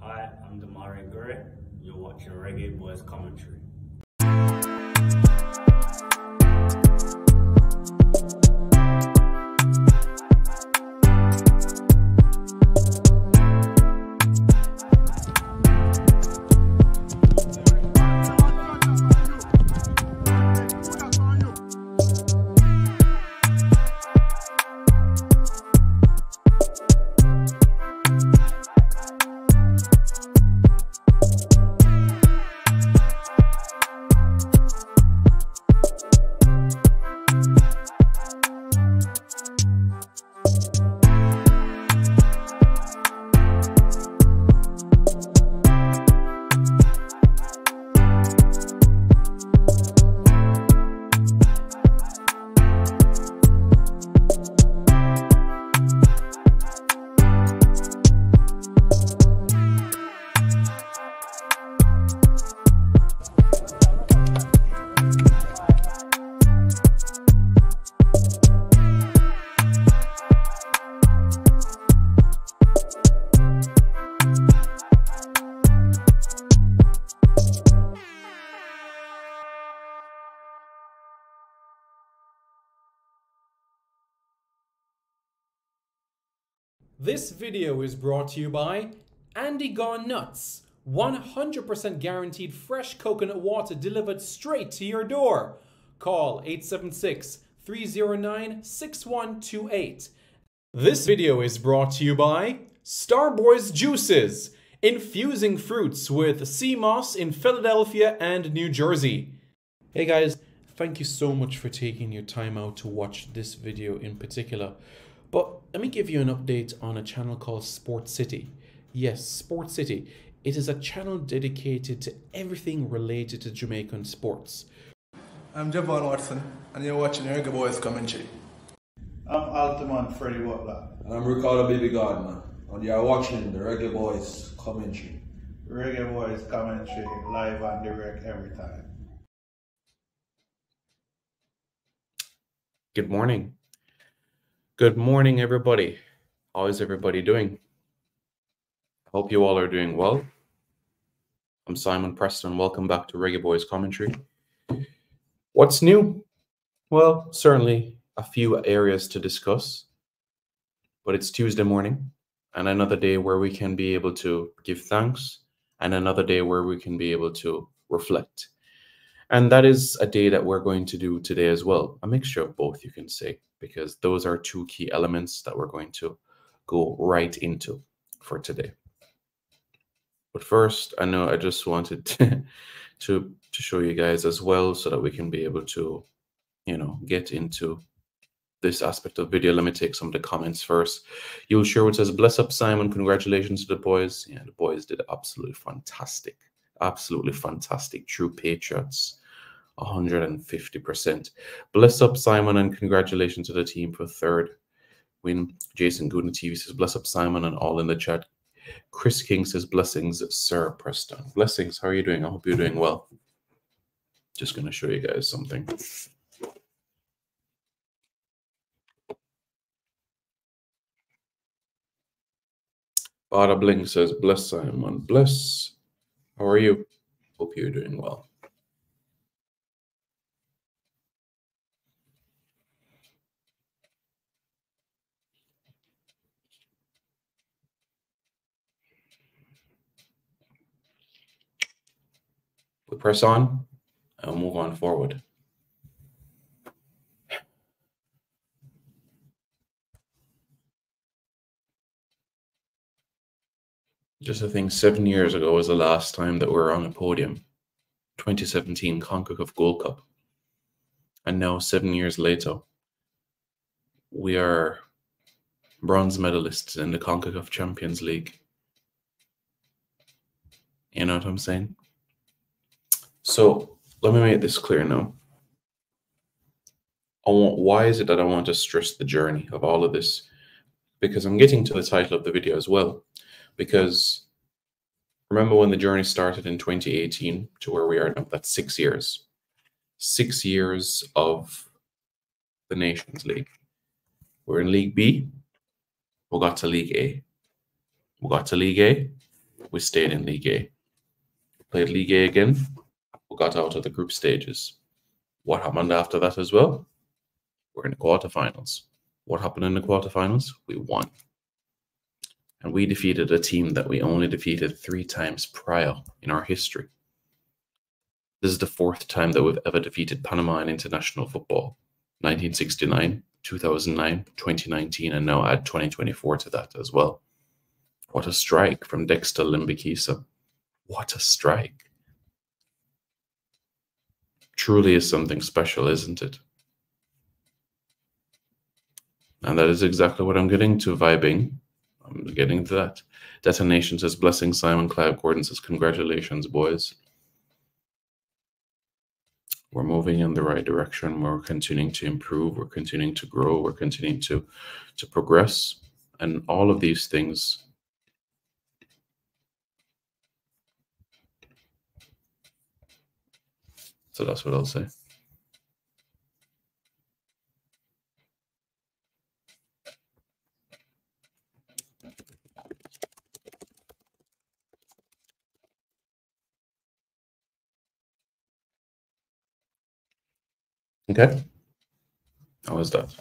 Hi, I'm Damari Gray. You're watching Reggae Boyz Commentary. This video is brought to you by Andy Gone Nuts. 100% guaranteed fresh coconut water delivered straight to your door. Call 876 309 6128. This video is brought to you by Starboys Juices, infusing fruits with sea moss in Philadelphia and New Jersey. Hey guys, thank you so much for taking your time out to watch this video in particular. But let me give you an update on a channel called Sport City. Yes, Sport City. It is a channel dedicated to everything related to Jamaican sports. I'm Javon Watson, and you're watching Reggae Boyz Commentary. I'm Altaman Freddie Butler. And I'm Ricardo Baby Gardner, and you're watching the Reggae Boyz commentary. Reggae Boyz commentary, live and direct every time. Good morning. Good morning, everybody. How is everybody doing? I hope you all are doing well. I'm Simon Preston. Welcome back to Reggae Boyz Commentary. What's new? Well, certainly a few areas to discuss, but it's Tuesday morning and another day where we can be able to give thanks and another day where we can be able to reflect. And that is a day that we're going to do today as well. A mixture of both, you can say, because those are two key elements that we're going to go right into for today. But first, I know I just wanted to, to, to show you guys as well so that we can be able to, you know, get into this aspect of video. Let me take some of the comments first. You'll Sherwood says, Bless up, Simon. Congratulations to the boys. Yeah, the boys did absolutely fantastic. Absolutely fantastic. True patriots. 150%. Bless up, Simon, and congratulations to the team for third win. Jason Gooden TV says, Bless up, Simon, and all in the chat. Chris King says, Blessings, Sir Preston. Blessings. How are you doing? I hope you're doing well. Just going to show you guys something. Bada Bling says, Bless Simon. Bless. How are you? Hope you're doing well. Press on and move on forward. Just I think seven years ago was the last time that we were on a podium. 2017 CONCACAF Gold Cup. And now, seven years later, we are bronze medalists in the CONCACAF Champions League. You know what I'm saying? So let me make this clear now. I want, why is it that I want to stress the journey of all of this? Because I'm getting to the title of the video as well. Because remember when the journey started in 2018 to where we are now? That's six years. Six years of the Nations League. We're in League B. We got to League A. We got to League A. we stayed in League A. Played League A again. We got out of the group stages. What happened after that as well? We're in the quarterfinals. What happened in the quarterfinals? We won. And we defeated a team that we only defeated three times prior in our history. This is the fourth time that we've ever defeated Panama in international football 1969, 2009, 2019, and now add 2024 to that as well. What a strike from Dexter Lembikisa. What a strike. Truly is something special, isn't it? And that is exactly what I'm getting to vibing. I'm getting to that. Detonation says blessing Simon Clive Gordon says congratulations, boys. We're moving in the right direction. We're continuing to improve. We're continuing to grow. We're continuing to to progress. And all of these things So that's what I'll say. Okay. How was that?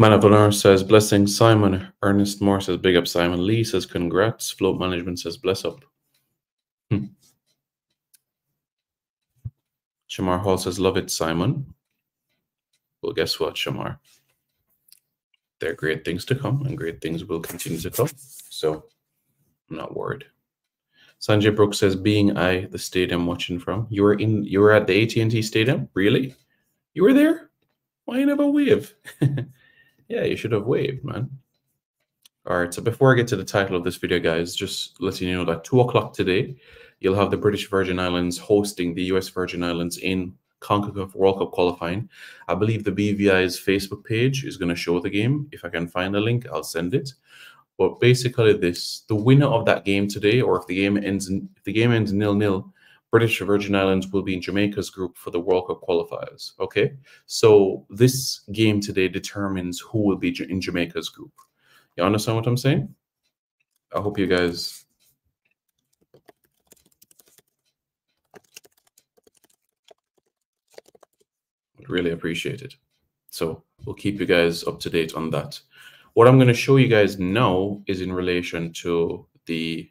Man of Honor says, blessing Simon. Ernest Moore says, big up Simon. Lee says, congrats. Float Management says, bless up. Shamar Hall says, love it, Simon. Well, guess what, Shamar? There are great things to come and great things will continue to come. So I'm not worried. Sanjay Brooks says, being I, the stadium watching from. You were in you were at the AT&T stadium? Really? You were there? Why you never wave? yeah, you should have waved, man. All right, so before I get to the title of this video, guys, just letting you know that 2 o'clock today, you'll have the British Virgin Islands hosting the US Virgin Islands in CONCACAF World Cup qualifying. I believe the BVI's Facebook page is going to show the game. If I can find the link, I'll send it. But basically, this the winner of that game today, or if the game ends if the game ends nil nil, British Virgin Islands will be in Jamaica's group for the World Cup qualifiers. Okay, so this game today determines who will be in Jamaica's group. You understand what I'm saying? I hope you guys. Really appreciate it. So we'll keep you guys up to date on that. What I'm going to show you guys now is in relation to the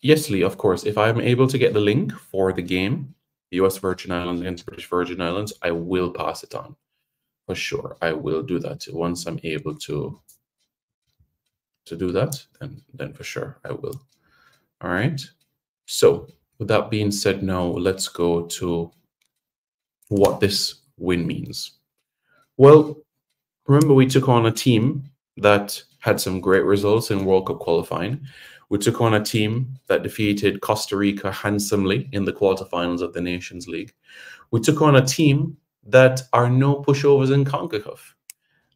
Yes, Lee, of course. If I'm able to get the link for the game, US Virgin Islands against British Virgin Islands, I will pass it on. For sure. I will do that. Once I'm able to to do that, then then for sure I will. All right. So with that being said, now let's go to what this win means. Well, remember we took on a team that had some great results in World Cup qualifying. We took on a team that defeated Costa Rica handsomely in the quarterfinals of the Nations League. We took on a team that are no pushovers in CONCACAF.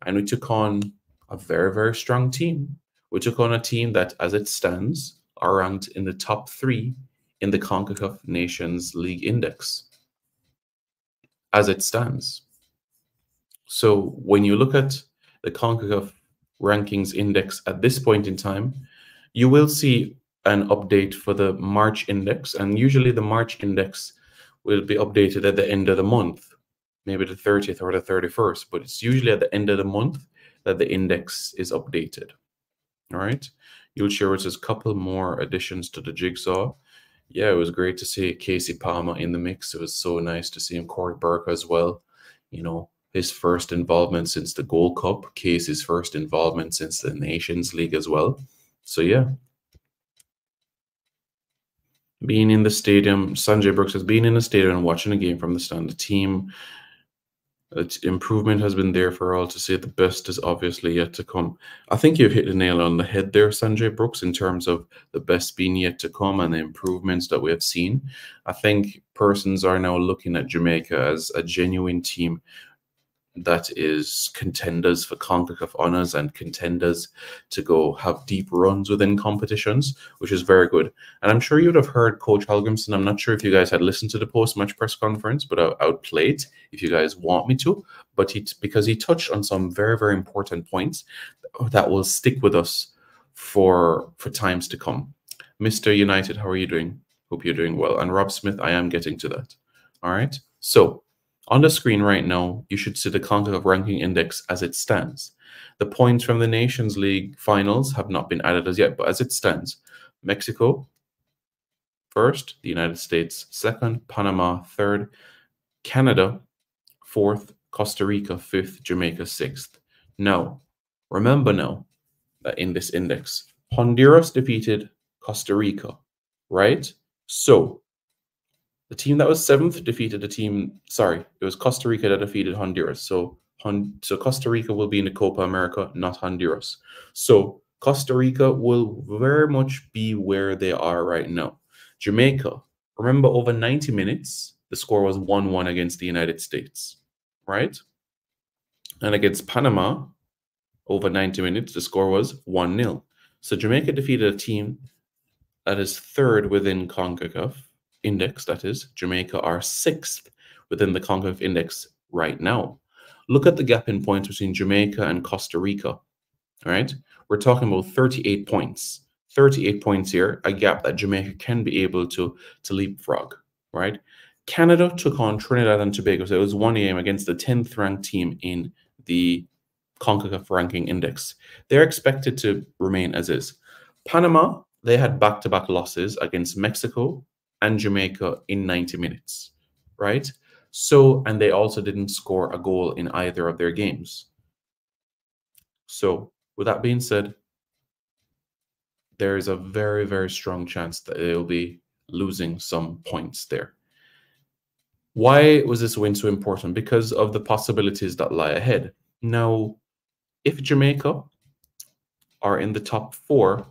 And we took on a very, very strong team. We took on a team that, as it stands, are ranked in the top three in the CONCACAF Nations League Index. As it stands. So when you look at the CONCACAF rankings index at this point in time, you will see an update for the March index. And usually the March index will be updated at the end of the month, maybe the 30th or the 31st, but it's usually at the end of the month that the index is updated. All right. You'll share us a couple more additions to the jigsaw. Yeah, it was great to see Kasey Palmer in the mix. It was so nice to see him, Cory Burke as well. You know, his first involvement since the Gold Cup, Kasey's first involvement since the Nations League as well. So yeah. Being in the stadium, Sanjay Brooks has been in the stadium and watching a game from the stand. The team improvement has been there for all to see. The best is obviously yet to come. I think you've hit the nail on the head there, Sanjay Brooks, in terms of the best being yet to come and the improvements that we have seen. I think persons are now looking at Jamaica as a genuine team that is contenders for CONCACAF honors and contenders to go have deep runs within competitions, which is very good. And I'm sure you would have heard Coach Hallgrimsson. I'm not sure if you guys had listened to the post-match press conference, but I, I would play it if you guys want me to. But he, because he touched on some very, very important points that will stick with us for for times to come. Mr. United, how are you doing? Hope you're doing well. And Rob Smith, I am getting to that. All right. So on the screen right now, you should see the CONCACAF ranking index as it stands. The points from the Nations League finals have not been added as yet, but as it stands, Mexico first, the United States second, Panama third, Canada fourth, Costa Rica fifth, Jamaica sixth. Now, remember now that in this index, Honduras defeated Costa Rica, right? So the team that was seventh defeated the team. Sorry, it was Costa Rica that defeated Honduras. So, so Costa Rica will be in the Copa America, not Honduras. So Costa Rica will very much be where they are right now. Jamaica, remember, over 90 minutes, the score was 1 1 against the United States, right? And against Panama, over 90 minutes, the score was 1 0. So Jamaica defeated a team that is third within CONCACAF index, that is, Jamaica are sixth within the CONCACAF index right now. Look at the gap in points between Jamaica and Costa Rica. All right. We're talking about 38 points. 38 points here, a gap that Jamaica can be able to, to leapfrog, right? Canada took on Trinidad and Tobago. So it was one game against the 10th ranked team in the CONCACAF ranking index. They're expected to remain as is. Panama, they had back to back losses against Mexico and Jamaica in 90 minutes, right? So, and they also didn't score a goal in either of their games. So, with that being said, there is a very, very strong chance that they'll be losing some points there. Why was this win so important? Because of the possibilities that lie ahead. Now, if Jamaica are in the top four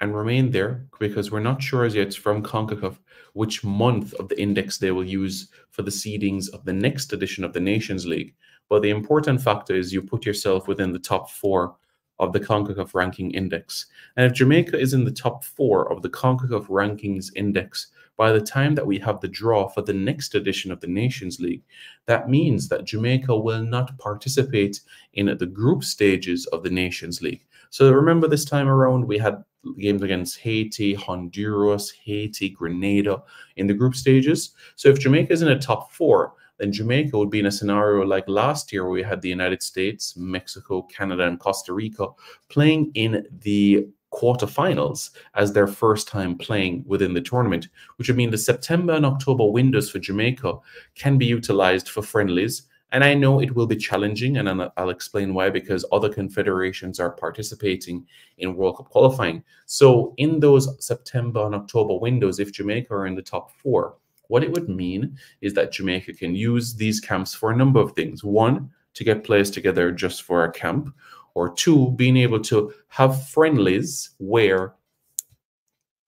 and remain there because we're not sure as yet from CONCACAF which month of the index they will use for the seedings of the next edition of the Nations League. But the important factor is you put yourself within the top four of the CONCACAF ranking index. And if Jamaica is in the top four of the CONCACAF rankings index by the time that we have the draw for the next edition of the Nations League, that means that Jamaica will not participate in the group stages of the Nations League. So remember this time around, we had games against Haiti, Honduras, Haiti, Grenada in the group stages. So if Jamaica is in a top four, then Jamaica would be in a scenario like last year where we had the United States, Mexico, Canada, and Costa Rica playing in the quarterfinals as their first time playing within the tournament, which would mean the September and October windows for Jamaica can be utilized for friendlies and I know it will be challenging, and I'll explain why, because other confederations are participating in World Cup qualifying. So, in those September and October windows, if Jamaica are in the top four, what it would mean is that Jamaica can use these camps for a number of things. One, to get players together just for a camp, or two, being able to have friendlies where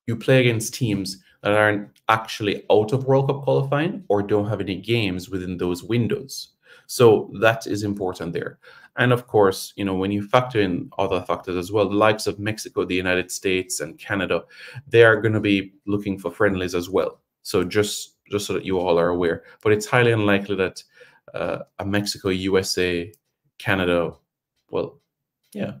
you play against teams that aren't actually out of World Cup qualifying or don't have any games within those windows. So that is important there. And of course, you know, when you factor in other factors as well, the likes of Mexico, the United States, and Canada, they are going to be looking for friendlies as well. So just just so that you all are aware, but it's highly unlikely that uh, a Mexico, USA, Canada, well, yeah,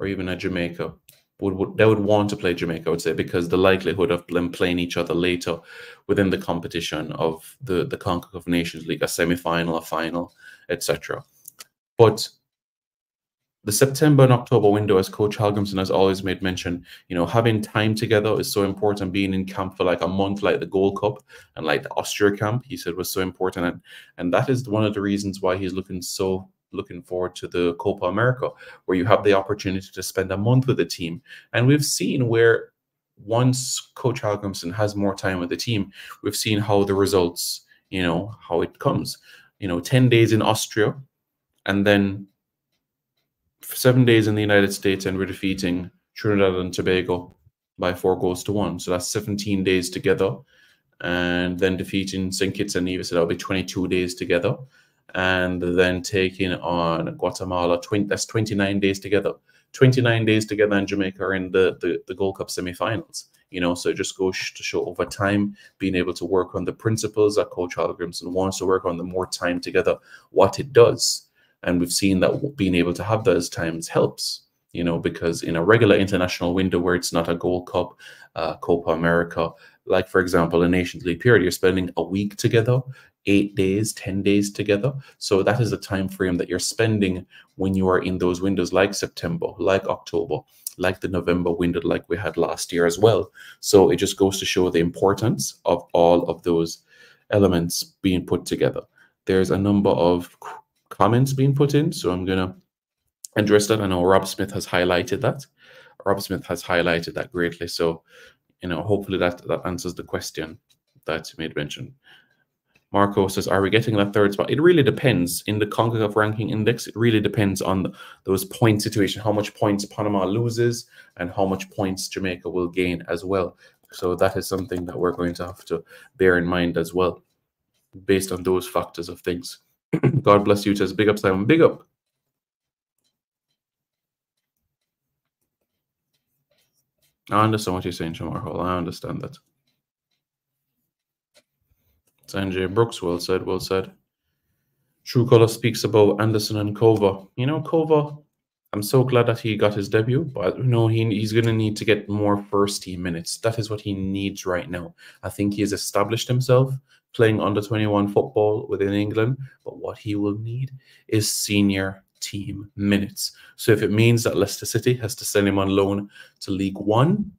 or even a Jamaica would, would they would want to play Jamaica, I would say, because the likelihood of them playing each other later within the competition of the the CONCACAF Nations League, a semi-final, a final, etc. But the September and October window, as Coach Hallgrimsson has always made mention, you know, having time together is so important. Being in camp for like a month, like the Gold Cup and like the Austria camp, he said was so important, and and that is one of the reasons why he's looking so looking forward to the Copa America, where you have the opportunity to spend a month with the team. And we've seen where once Coach Hallgrimsson has more time with the team, we've seen how the results, you know, how it comes. You know, 10 days in Austria and then seven days in the United States, and we're defeating Trinidad and Tobago by four goals to one. So that's 17 days together. And then defeating St. Kitts and Nevis, so that'll be 22 days together and then taking on Guatemala. that's 29 days together. 29 days together in Jamaica are in the, the, the Gold Cup semifinals. You know, so it just goes to show over time, being able to work on the principles that Coach Hallgrimsson wants to work on, the more time together, what it does. And we've seen that being able to have those times helps. you know, because in a regular international window where it's not a Gold Cup, uh, Copa America, like for example, a Nations League period, you're spending a week together, eight days, 10 days together. So that is a time frame that you're spending when you are in those windows like September, like October, like the November window, like we had last year as well. So it just goes to show the importance of all of those elements being put together. There's a number of comments being put in. So I'm going to address that. I know Rob Smith has highlighted that. Rob Smith has highlighted that greatly. So, you know, hopefully that, that answers the question that you made mention. Marco says, are we getting that third spot? It really depends. In the CONCACAF ranking index, it really depends on those point situation, how much points Panama loses and how much points Jamaica will gain as well. So that is something that we're going to have to bear in mind as well, based on those factors of things. God bless you. Says big up, Simon. Big up. I understand what you're saying, Shamar Hall. I understand that. Sanjay Brooks, well said, well said. True Color speaks about Anderson and Cover. You know, Cover, I'm so glad that he got his debut, but you know, he, he's going to need to get more first team minutes. That is what he needs right now. I think he has established himself playing under 21 football within England, but what he will need is senior team minutes. So if it means that Leicester City has to send him on loan to League One,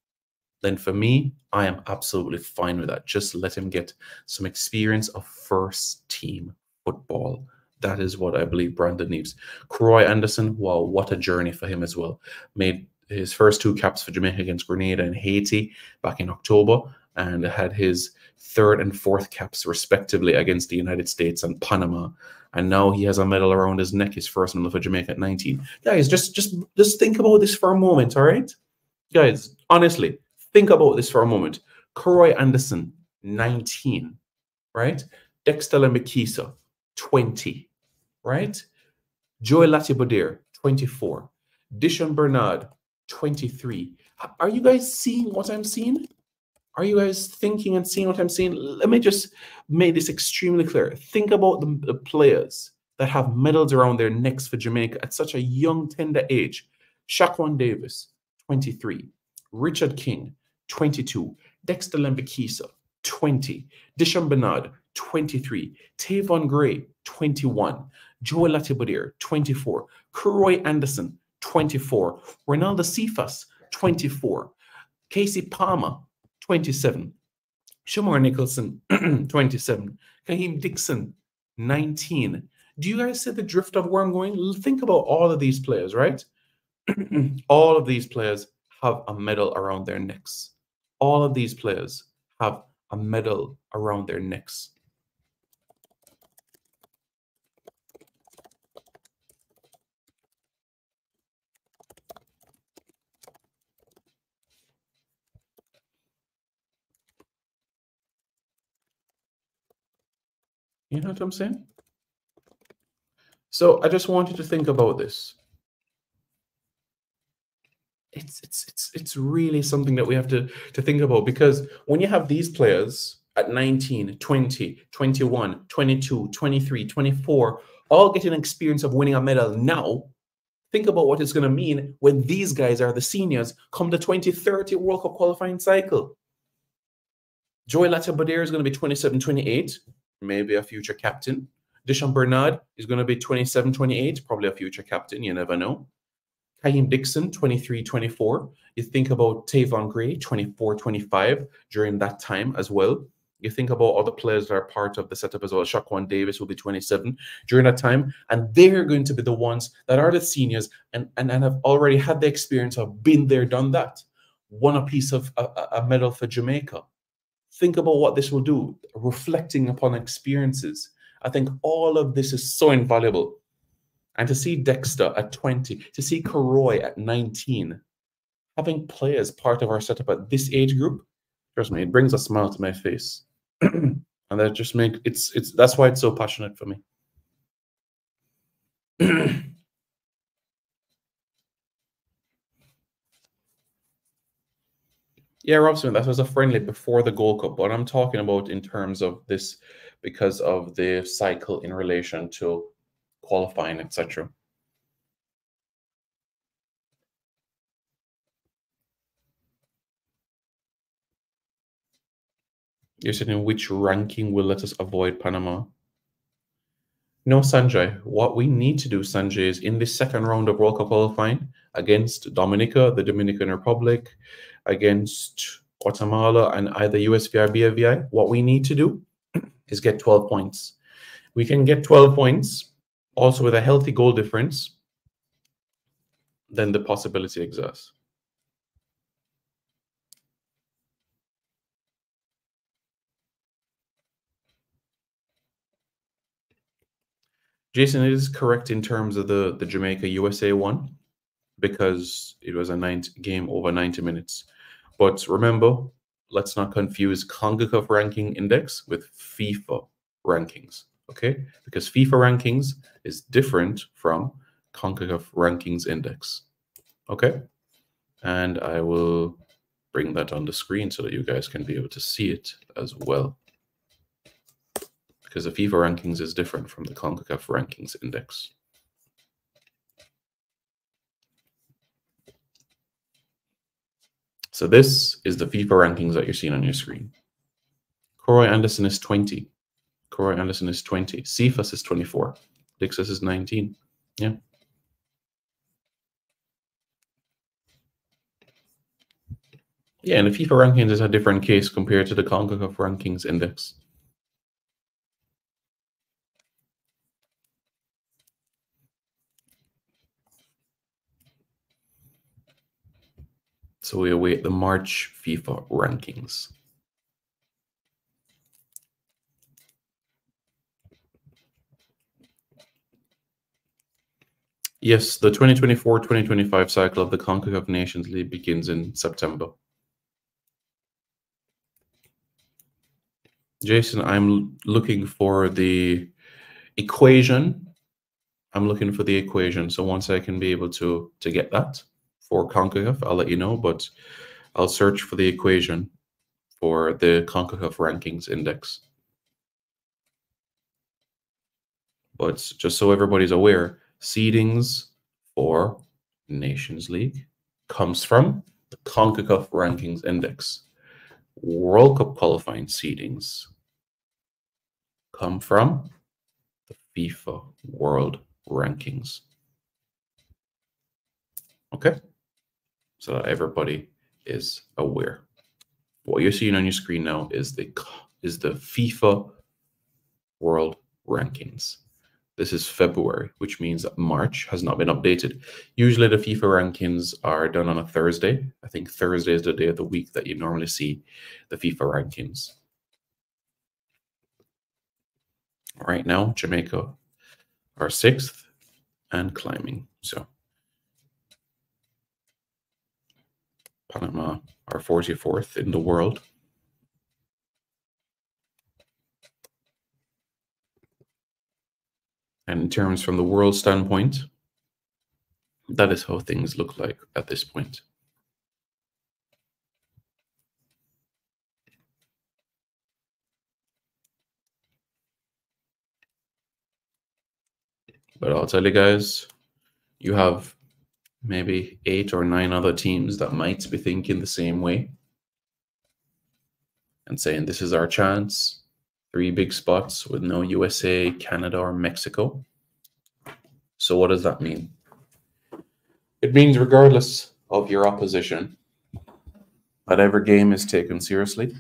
then for me, I am absolutely fine with that. Just let him get some experience of first team football. That is what I believe Brandon needs. Karoy Anderson, wow, what a journey for him as well. Made his first two caps for Jamaica against Grenada and Haiti back in October and had his third and fourth caps respectively against the United States and Panama. And now he has a medal around his neck, his first medal for Jamaica at 19. Guys, just just just think about this for a moment, all right? Guys, honestly, think about this for a moment. Karoy Anderson, 19, right? Dexter Lembikisa, 20, right? Joel Latibeaudiere, 24. Dishon Bernard, 23. Are you guys seeing what I'm seeing? Are you guys thinking and seeing what I'm seeing? Let me just make this extremely clear. Think about the, the players that have medals around their necks for Jamaica at such a young, tender age. Shaquan Davis, 23. Richard King, 22. Dexter Lembikisa, 20. Dishon Bernard, 23. Tayvon Gray, 21. Joel Latibeaudiere, 24. Karoy Anderson, 24. Renaldo Cephas, 24. Kasey Palmer, 27. Shamar Nicholson, 27. Kaheim Dixon, 19. Do you guys see the drift of where I'm going? Think about all of these players, right? all of these players have a medal around their necks. All of these players have a medal around their necks. You know what I'm saying? So I just want you to think about this. It's it's it's it's really something that we have to to think about because when you have these players at 19, 20, 21, 22, 23, 24, all getting experience of winning a medal now, think about what it's going to mean when these guys are the seniors come the 2030 World Cup qualifying cycle. Joel Latibeaudiere is going to be 27, 28 maybe a future captain. Dishon Bernard is going to be 27, 28, probably a future captain. You never know. Kaheim Dixon, 23, 24. You think about Tayvon Gray, 24, 25 during that time as well. You think about other players that are part of the setup as well. Shaquan Davis will be 27 during that time. And they're going to be the ones that are the seniors and, and, and have already had the experience of been there, done that. Won a piece of a, a medal for Jamaica think about what this will do, reflecting upon experiences. I think all of this is so invaluable. And to see Dexter at 20, to see Karoy at 19, having players part of our setup at this age group, trust me, it brings a smile to my face. and that just makes it's it's that's why it's so passionate for me. Yeah, Robson, that was a friendly before the Gold Cup. but I'm talking about in terms of this, because of the cycle in relation to qualifying, etc. You're saying which ranking will let us avoid Panama? No, Sanjay. What we need to do, Sanjay, is in this second round of World Cup qualifying against Dominica, the Dominican Republic, against Guatemala, and either USVI, BFVI, what we need to do is get 12 points. We can get 12 points also with a healthy goal difference, then the possibility exists. Jason, is correct in terms of the, the Jamaica USA one because it was a nine game over 90 minutes. But remember, let's not confuse CONCACAF ranking index with FIFA rankings, okay? Because FIFA rankings is different from CONCACAF rankings index, okay? And I will bring that on the screen so that you guys can be able to see it as well because the FIFA rankings is different from the CONCACAF rankings index. So this is the FIFA rankings that you're seeing on your screen. Karoy Anderson is 20. Karoy Anderson is 20. Cephas is 24. Dixis is 19. Yeah. Yeah, and the FIFA rankings is a different case compared to the CONCACAF rankings index. So we await the March FIFA rankings. Yes, the 2024-2025 cycle of the CONCACAF Nations League begins in September. Jason, I'm looking for the equation. I'm looking for the equation. So once I can be able to to get that, for CONCACAF. I'll let you know, but I'll search for the equation for the CONCACAF rankings index. But just so everybody's aware, seedings for Nations League comes from the CONCACAF rankings index. World Cup qualifying seedings come from the FIFA World Rankings. Okay so that everybody is aware. What you're seeing on your screen now is the is the FIFA World Rankings. This is February, which means that March has not been updated. Usually the FIFA rankings are done on a Thursday. I think Thursday is the day of the week that you normally see the FIFA rankings. Right now, Jamaica are sixth and climbing. So Panama are 44th in the world. And in terms from the world standpoint, that is how things look like at this point. But I'll tell you guys, you have maybe eight or nine other teams that might be thinking the same way and saying this is our chance. Three big spots with no USA, Canada, or Mexico. So, what does that mean? It means, regardless of your opposition, that every game is taken seriously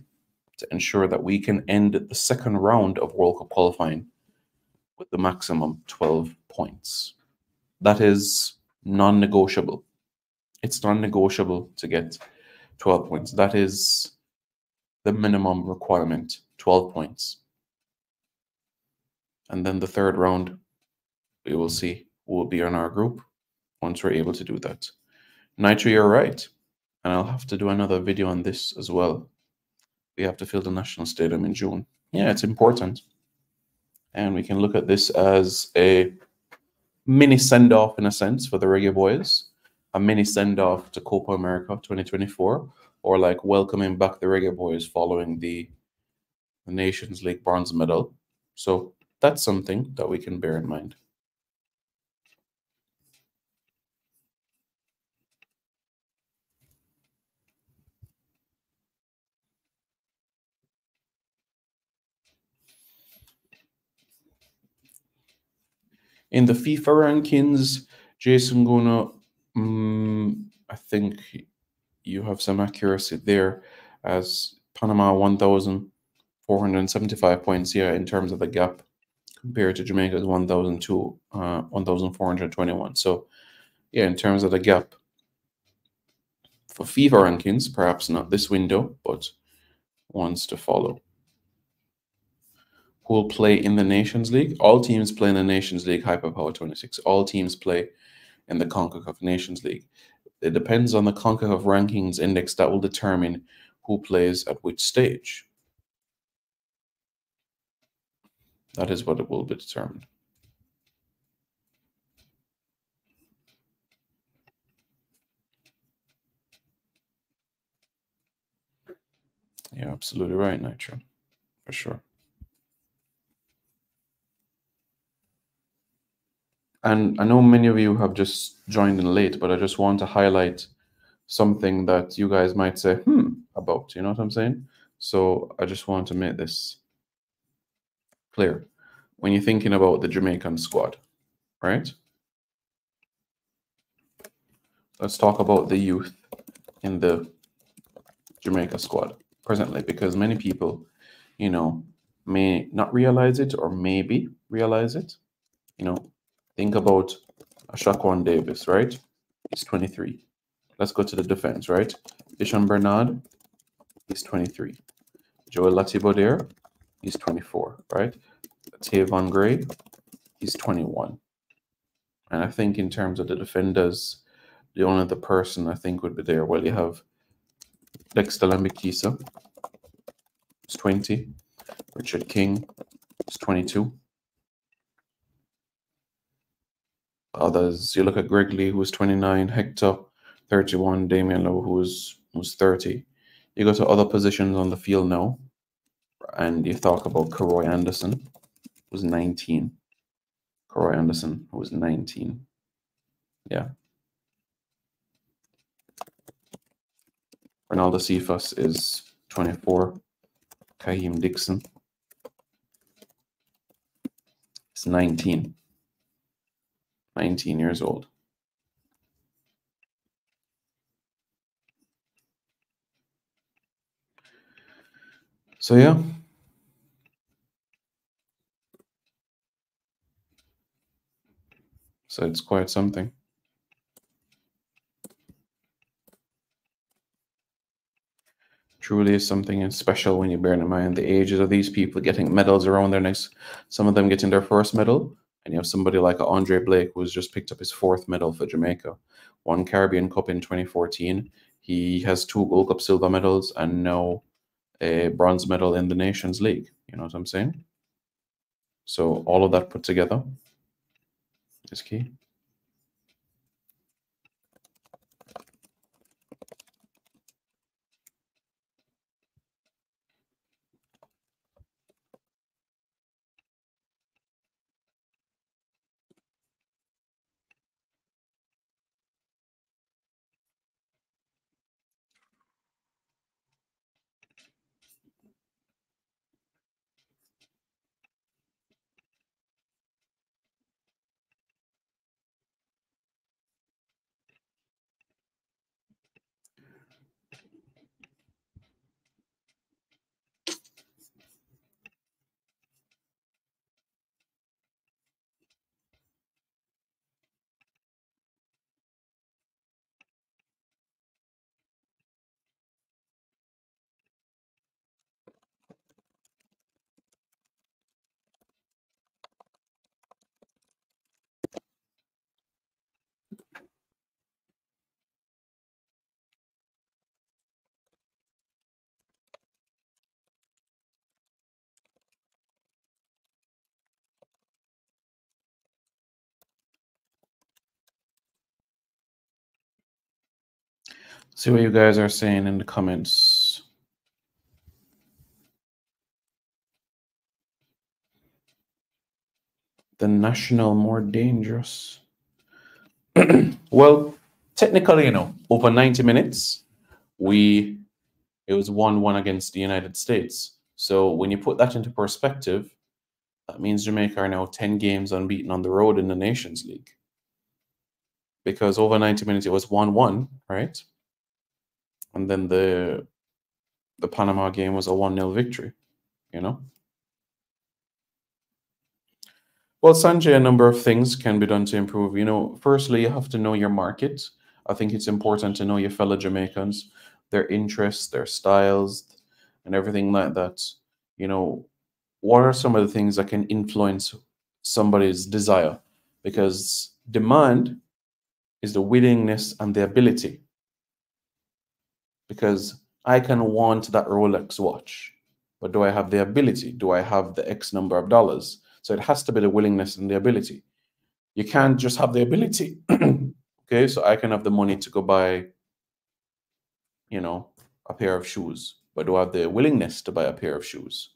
to ensure that we can end the second round of World Cup qualifying with the maximum 12 points. That is non-negotiable. It's non-negotiable to get 12 points. That is the minimum requirement, 12 points. And then the third round, we will see who will be on our group once we're able to do that. Nitro, you're right. And I'll have to do another video on this as well. We have to fill the national stadium in June. Yeah, it's important. And we can look at this as a mini send off in a sense for the Reggae Boyz, a mini send off to Copa America 2024, or like welcoming back the Reggae Boyz following the, the Nations League bronze medal. So that's something that we can bear in mind. in the FIFA rankings, Jason Gona, um, mm, I think you have some accuracy there as Panama 1,475 points, here in terms of the gap compared to Jamaica's 1,002, uh, 1,421. So, yeah, in terms of the gap for FIFA rankings, perhaps not this window, but ones to follow. Who will play in the Nations League? All teams play in the Nations League Hyperpower 26. All teams play in the CONCACAF Nations League. It depends on the CONCACAF rankings index that will determine who plays at which stage. That is what it will be determined. You're absolutely right, Nitro, for sure. And I know many of you have just joined in late, but I just want to highlight something that you guys might say, hmm, about. You know what I'm saying? So I just want to make this clear. When you're thinking about the Jamaican squad, right? Let's talk about the youth in the Jamaica squad presently, because many people, you know, may not realize it or maybe realize it. You know, think about Shaquan Davis, right? He's 23. Let's go to the defense, right? Dishon Bernard, he's 23. Joel Latibeaudiere, he's 24, right? Tayvon Gray, he's 21. And I think in terms of the defenders, the only other person I think would be there, well, you have Dexter Lembikisa, he's 20. Richard King, he's 22. Others, you look at Greg Leigh, who's 29, Hector, 31, Damion Lowe, who's who's 30. You go to other positions on the field now, and you talk about Karoy Anderson, was 19. Karoy Anderson, was 19. Yeah. Renaldo Cephas is 24. Kaheim Dixon is 19. 19 years old. So yeah. So it's quite something. Truly is something special when you bear in mind the ages of these people getting medals around their necks. Some of them getting their first medal, and you have somebody like Andre Blake who's just picked up his fourth medal for Jamaica. One Caribbean Cup in 2014. He has two Gold Cup silver medals and now a bronze medal in the Nations League. You know what I'm saying? So all of that put together is key. See what you guys are saying in the comments. The national more dangerous. well, technically, you know, over 90 minutes, we it was 1-1 against the United States. So when you put that into perspective, That means Jamaica are now 10 games unbeaten on the road in the Nations League. Because over 90 minutes it was 1 1, right? And then the the Panama game was a 1 0 victory, you know? Well, Sanjay, a number of things can be done to improve. You know, firstly, you have to know your market. I think it's important to know your fellow Jamaicans, their interests, their styles, and everything like that. You know, what are some of the things that can influence somebody's desire? Because demand is the willingness and the ability. Because I can want that Rolex watch, but do I have the ability? Do I have the X number of dollars? So it has to be the willingness and the ability. You can't just have the ability. okay, so I can have the money to go buy, you know, a pair of shoes, but do I have the willingness to buy a pair of shoes?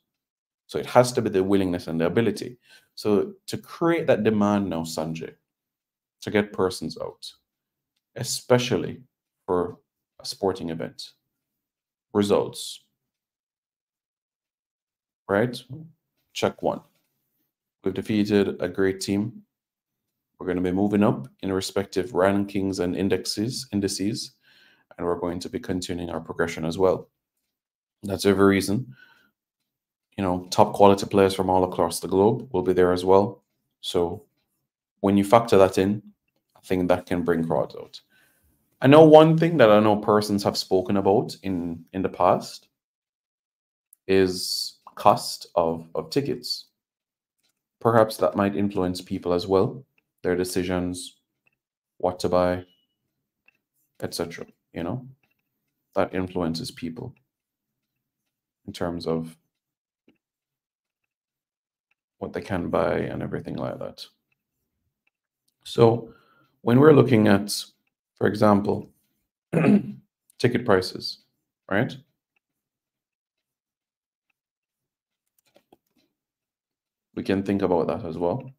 So it has to be the willingness and the ability. So to create that demand now, Sanjay, to get persons out, especially for a sporting event, results, right? Check one. We've defeated a great team. We're going to be moving up in respective rankings and indexes, indices, and we're going to be continuing our progression as well. That's every reason. You know, top quality players from all across the globe will be there as well. So when you factor that in, I think that can bring crowds out. I know one thing that I know persons have spoken about in in the past is cost of of tickets perhaps that might influence people as well, their decisions, what to buy, etc. You know, that influences people in terms of what they can buy and everything like that. So when we're looking at, for example, ticket prices, right? we can think about that as well.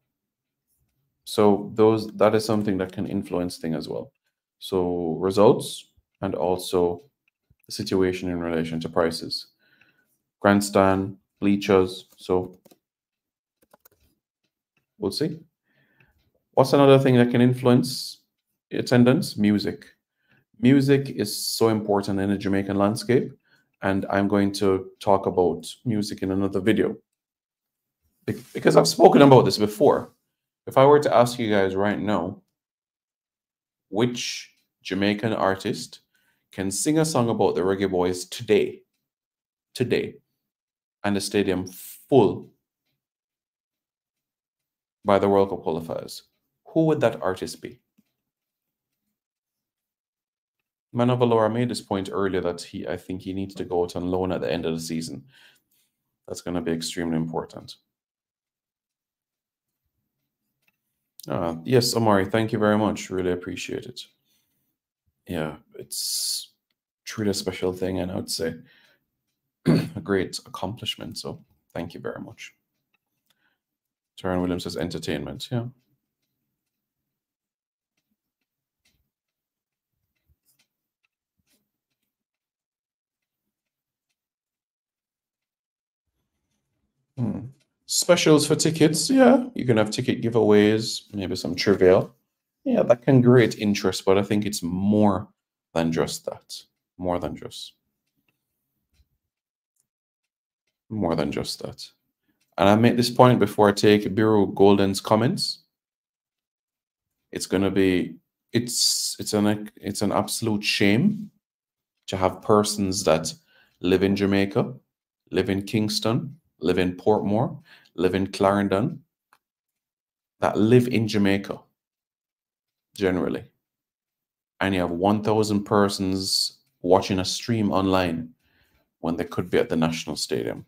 So those that is something that can influence thing as well. So results and also the situation in relation to prices. Grandstand, bleachers. So we'll see. What's another thing that can influence attendance? Music. Music is so important in the Jamaican landscape, and I'm going to talk about music in another video because I've spoken about this before. If I were to ask you guys right now, which Jamaican artist can sing a song about the Reggae Boyz today, today, and the stadium full by the World Cup qualifiers, who would that artist be? Manavalora made this point earlier that he, I think he needs to go out on loan at the end of the season. That's going to be extremely important. Uh, yes, Amari, thank you very much. Really appreciate it. Yeah, it's truly a special thing, and I would say a great accomplishment. So thank you very much. Taron Williams says entertainment. Yeah. Hmm. Specials for tickets, yeah. You can have ticket giveaways, maybe some trivia. Yeah, that can create interest, but I think it's more than just that. More than just. More than just that. And I made this point before I take Bureau Golden's comments. It's gonna be it's it's an it's an absolute shame to have persons that live in Jamaica, live in Kingston, live in Portmore, live in Clarendon, that live in Jamaica generally, and you have 1,000 persons watching a stream online when they could be at the National Stadium.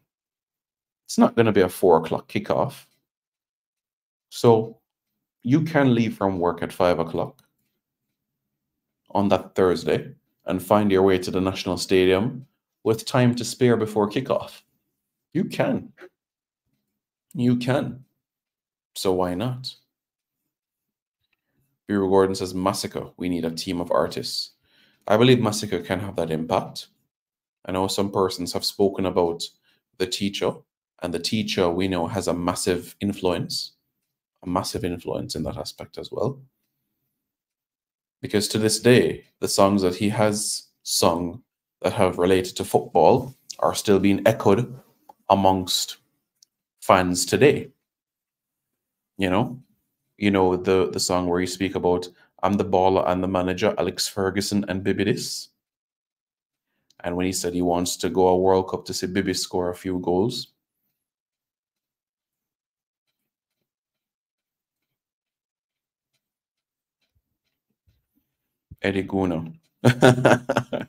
It's not going to be a four o'clock kickoff. So you can leave from work at five o'clock on that Thursday and find your way to the National Stadium with time to spare before kickoff. You can. You can. So why not? Bureau Gordon says, Massacre, we need a team of artists. I believe Massacre can have that impact. I know some persons have spoken about the teacher And the teacher we know has a massive influence, a massive influence in that aspect as well. Because to this day, the songs that he has sung that have related to football are still being echoed amongst fans today. You know, you know the the song where you speak about I'm the baller and the manager, Alex Ferguson and Bibidis. And when he said he wants to go a World Cup to see Bibi score a few goals. Eddie Guna.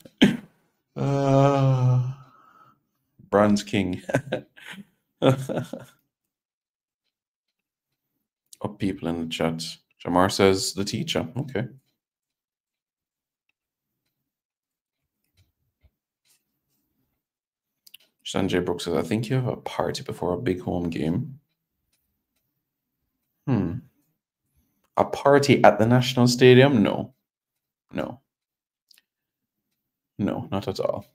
uh, Bronze King. Up people in the chat. Jamar says the teacher. Okay. Sanjay Brooks says, I think you have a party before a big home game. Hmm. A party at the National Stadium? No. No. No, not at all.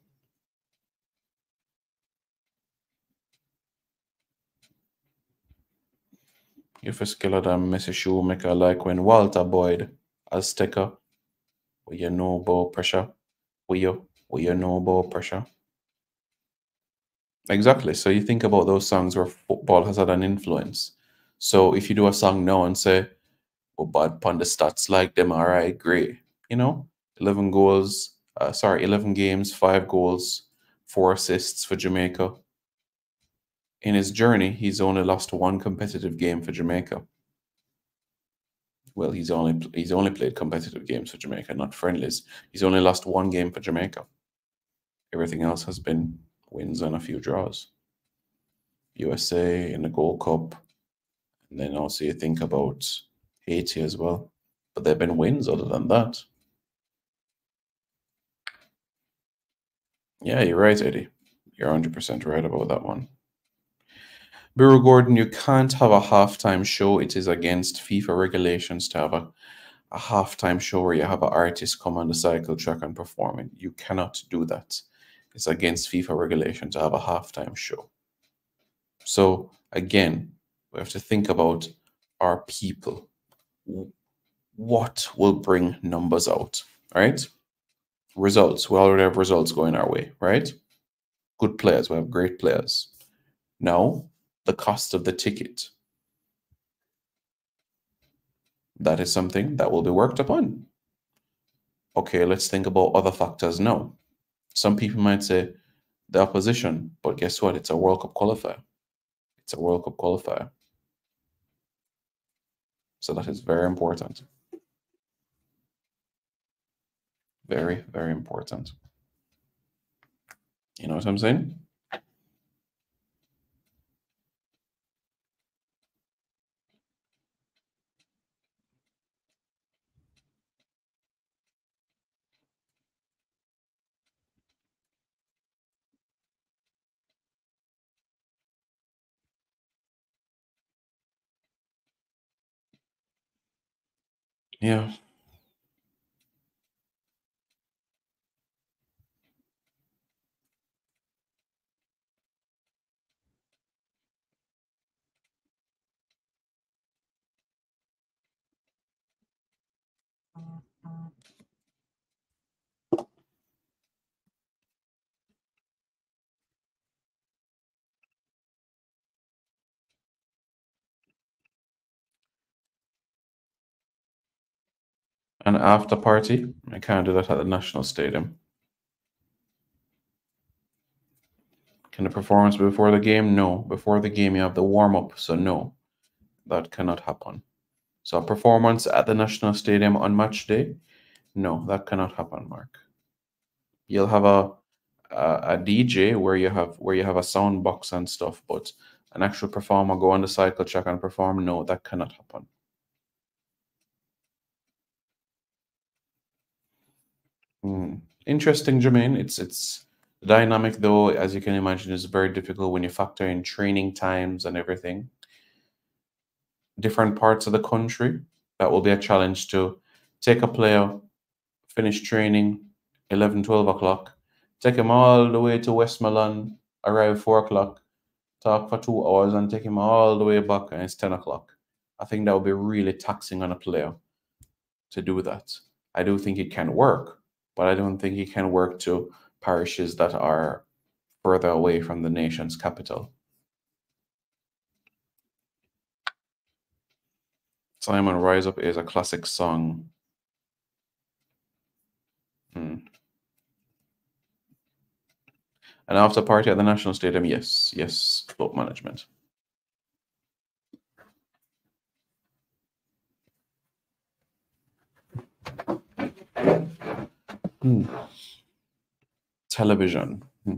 If a skeleton Messi Shoemaker like when Walter Boyd Azteca, where you know about pressure, where you where you know about pressure. Exactly. So you think about those songs where football has had an influence. So if you do a song now and say, well, but upon the stats like them, all right, great. You know, 11 goals, uh, sorry, 11 games, five goals, four assists for Jamaica. In his journey, he's only lost one competitive game for Jamaica. Well, he's only he's only played competitive games for Jamaica, not friendlies. He's only lost one game for Jamaica. Everything else has been wins and a few draws. USA in the Gold Cup, and then also you think about Haiti as well. But there have been wins other than that. Yeah, you're right, Eddie. You're 100% right about that one. Bureau Gordon, you can't have a halftime show. It is against FIFA regulations to have a, a halftime show where you have an artist come on the cycle track and performing. You cannot do that. It's against FIFA regulation to have a halftime show. So again, we have to think about our people. What will bring numbers out, right? Results. We already have results going our way, right? Good players. We have great players. Now, the cost of the ticket. That is something that will be worked upon. Okay, let's think about other factors now. Some people might say the opposition, but guess what? It's a World Cup qualifier. It's a World Cup qualifier. So that is very important. Very, very important. You know what I'm saying? Yeah. An after party? I can't do that at the National Stadium. Can the performance be before the game? No. Before the game, you have the warm up. So, no, that cannot happen. So, a performance at the National Stadium on match day? No, that cannot happen, Mark. You'll have a, a, a DJ where you have where you have a sound box and stuff, but an actual performer go on the cycle track and perform? No, that cannot happen. Mm. Interesting, Jermaine. It's it's dynamic though, as you can imagine, is very difficult when you factor in training times and everything. Different parts of the country, that will be a challenge to take a player, finish training 11, 12 o'clock, take him all the way to Westmoreland, arrive 4 o'clock, talk for two hours and take him all the way back and it's 10 o'clock. I think that would be really taxing on a player to do that. I do think it can work, but I don't think it can work to parishes that are further away from the nation's capital. Simon Rise Up is a classic song. Hmm. An after party at the National Stadium, yes, yes, float management. Television. Hmm.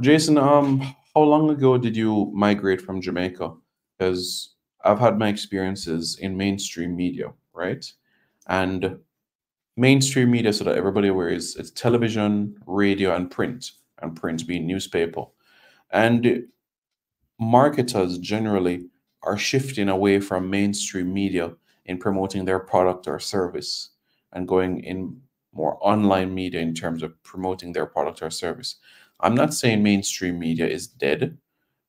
Jason, um, how long ago did you migrate from Jamaica? Because I've had my experiences in mainstream media, right? And mainstream media, so that everybody aware, is it's television, radio, and print, and print being newspaper. And marketers generally are shifting away from mainstream media in promoting their product or service and going in more online media in terms of promoting their product or service. I'm not saying mainstream media is dead,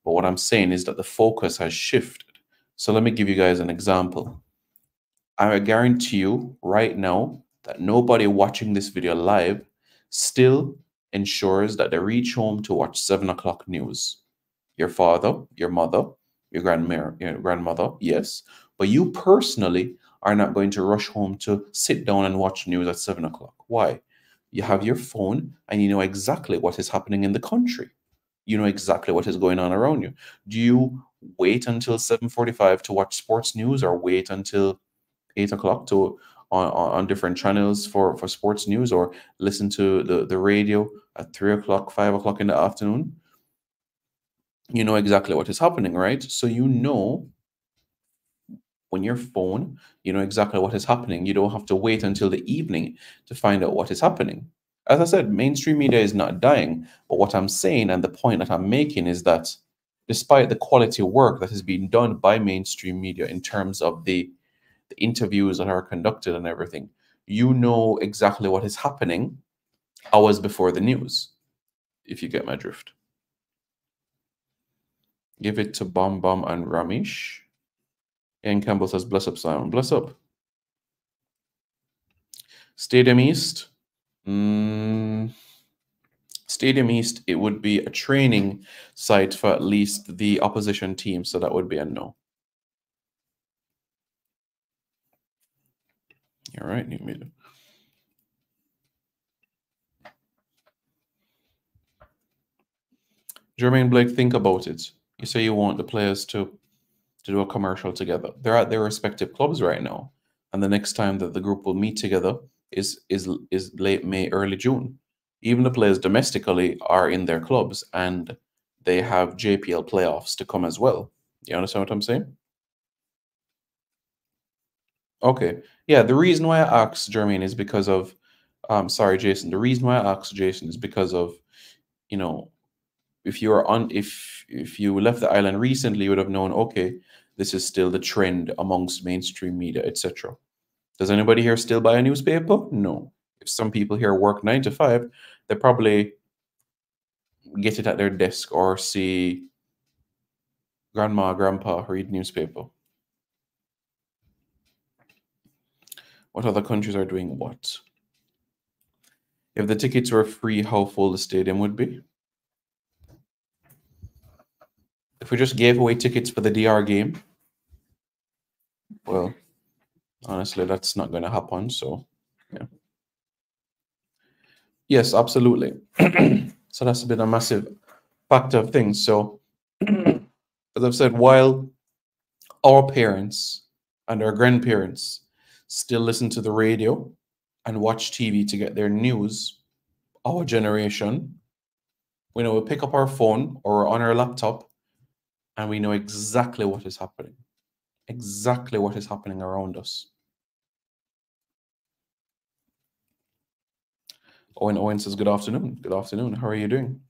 but what I'm saying is that the focus has shifted. So let me give you guys an example. I guarantee you right now that nobody watching this video live still ensures that they reach home to watch seven o'clock news. Your father, your mother, your grandmother, your grandmother, yes, but you personally are not going to rush home to sit down and watch news at seven o'clock. Why? You have your phone and you know exactly what is happening in the country. You know exactly what is going on around you. Do you wait until 7.45 to watch sports news or wait until 8 o'clock to on, on different channels for, for sports news or listen to the, the radio at 3 o'clock, 5 o'clock in the afternoon? You know exactly what is happening, right? So you know when your phone, you know exactly what is happening. You don't have to wait until the evening to find out what is happening. As I said, mainstream media is not dying. But what I'm saying and the point that I'm making is that despite the quality work that has been done by mainstream media in terms of the, the interviews that are conducted and everything, you know exactly what is happening hours before the news, if you get my drift. Give it to Bomb Bomb and Ramesh. Ian Campbell says, bless up, Simon. Bless up. Stadium East. Mm, Stadium East, it would be a training site for at least the opposition team, so that would be a no. All right, new media. Jermaine Blake, think about it. You say you want the players to to do a commercial together. They're at their respective clubs right now, and the next time that the group will meet together is is is late May, early June. Even the players domestically are in their clubs, and they have JPL playoffs to come as well. You understand what I'm saying? Okay, yeah. The reason why I asked Jermaine is because of, um, sorry, Jason. The reason why I asked Jason is because of, you know, if you are on if if you left the island recently you would have known okay this is still the trend amongst mainstream media etc does anybody here still buy a newspaper? No. If some people here work nine to five they probably get it at their desk or see grandma grandpa read newspaper. What other countries are doing what? If the tickets were free how full the stadium would be if we just gave away tickets for the DR game, well, honestly, that's not going to happen. So, yeah. Yes, absolutely. so that's been a massive factor of things. So, as I've said, while our parents and our grandparents still listen to the radio and watch TV to get their news, our generation, we know we pick up our phone or on our laptop and we know exactly what is happening, exactly what is happening around us. Owen Owen says, Good afternoon. Good afternoon. How are you doing?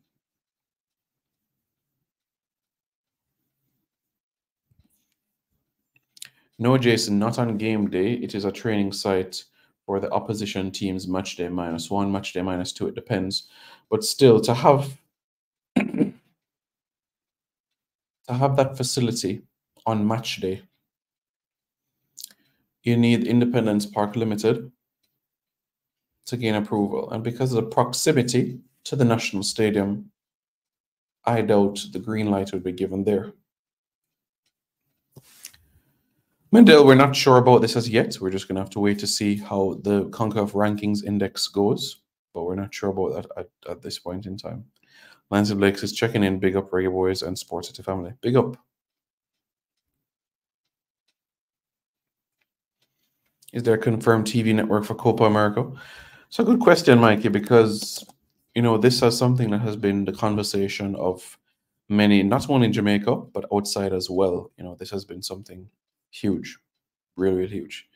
No, Jason, not on game day. It is a training site for the opposition team's match day minus one, match day minus two. It depends. But still, to have to have that facility on match day, you need Independence Park Limited to gain approval. And because of the proximity to the National Stadium, I doubt the green light would be given there. Mendel, we're not sure about this as yet. We're just going to have to wait to see how the CONCACAF rankings index goes, but we're not sure about that at, at this point in time. Lance Blake is checking in. Big up, Reggae Boyz and Sports City family. Big up. Is there a confirmed TV network for Copa America? It's a good question, Mikey, because you know this is something that has been the conversation of many, not only in Jamaica but outside as well. You know, this has been something huge, really, really huge.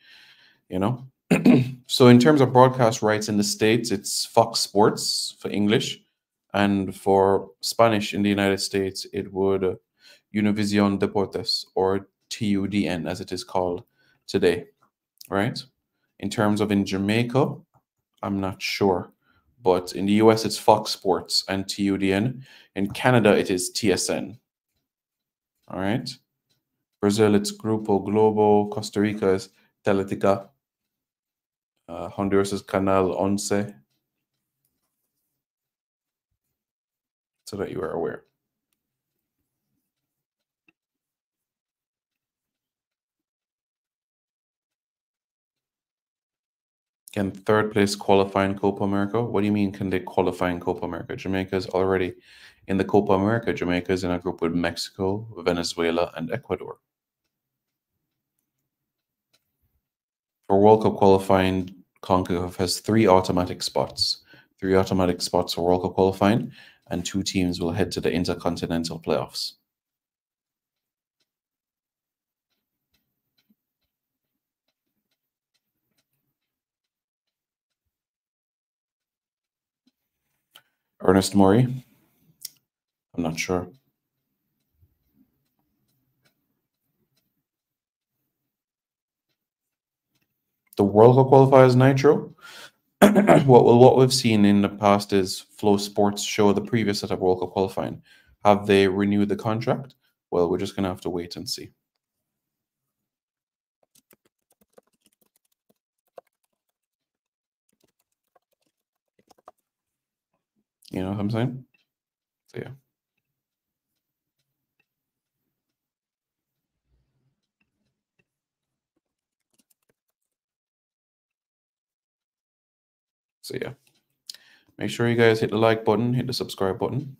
You know, so in terms of broadcast rights in the states, it's Fox Sports for English, and for Spanish in the United States, it would uh, Univision Deportes or TUDN as it is called today, right? In terms of in Jamaica, I'm not sure. But in the US, it's Fox Sports and TUDN. In Canada, it is TSN. All right. Brazil, it's Grupo Globo. Costa Rica is Teletica. Uh, Honduras is Canal Once. So that you are aware. Can third place qualify in Copa America? What do you mean, can they qualify in Copa America? Jamaica is already in the Copa America. Jamaica is in a group with Mexico, Venezuela, and Ecuador. For World Cup qualifying, CONCACAF has three automatic spots. Three automatic spots for World Cup qualifying, and two teams will head to the Intercontinental Playoffs. Ernest Murray? I'm not sure. The World Cup qualifiers Nitro. what well, what we've seen in the past is Flow Sports show the previous set of World Cup qualifying. Have they renewed the contract? Well, we're just gonna have to wait and see. You know what I'm saying? So yeah. So yeah. Make sure you guys hit the like button, hit the subscribe button.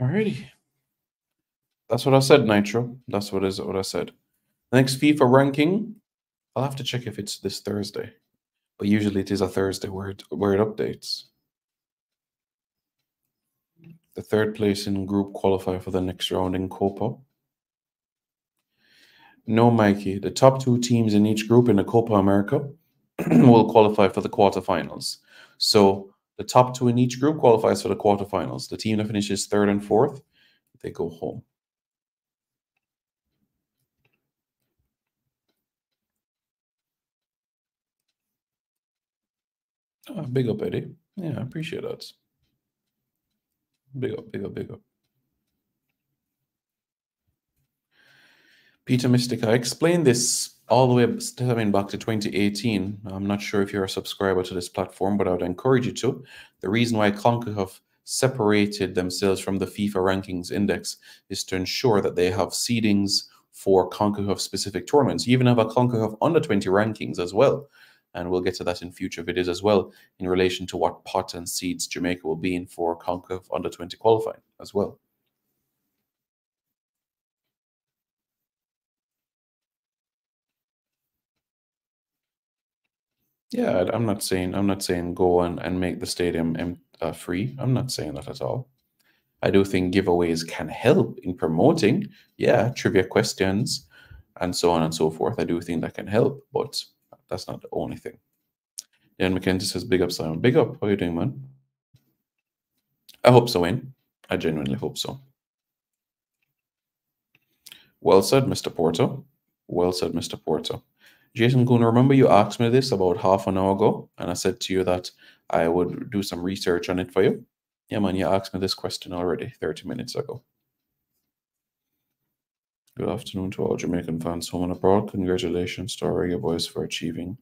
Alrighty. That's what I said, Nitro. That's what is what I said. Next FIFA ranking. I'll have to check if it's this Thursday. But usually it is a Thursday where it where it updates. The third place in group qualify for the next round in Copa. No, Mikey. The top two teams in each group in the Copa America will qualify for the quarterfinals. So the top two in each group qualifies for the quarterfinals. The team that finishes third and fourth, they go home. Oh, big up, Eddie. Yeah, I appreciate that. Big up, big up, big up. Peter Mystic, I explained this all the way stemming back to 2018. I'm not sure if you're a subscriber to this platform, but I would encourage you to. The reason why CONCACAF separated themselves from the FIFA rankings index is to ensure that they have seedings for CONCACAF specific tournaments. You even have a CONCACAF under 20 rankings as well. And we'll get to that in future videos as well in relation to what pot and seeds Jamaica will be in for CONCACAF under 20 qualifying as well. Yeah, I'm not saying I'm not saying go and, and make the stadium uh, free. I'm not saying that at all. I do think giveaways can help in promoting, yeah, trivia questions and so on and so forth. I do think that can help, but that's not the only thing. Ian McKenzie says, Big up, Simon. Big up. How are you doing, man? I hope so, Wayne. I genuinely hope so. Well said, Mr. Porto. Well said, Mr. Porto. Jason Goon, remember you asked me this about half an hour ago, and I said to you that I would do some research on it for you. Yeah, man, you asked me this question already 30 minutes ago. Good afternoon to all Jamaican fans home and abroad. Congratulations to our Boys for achieving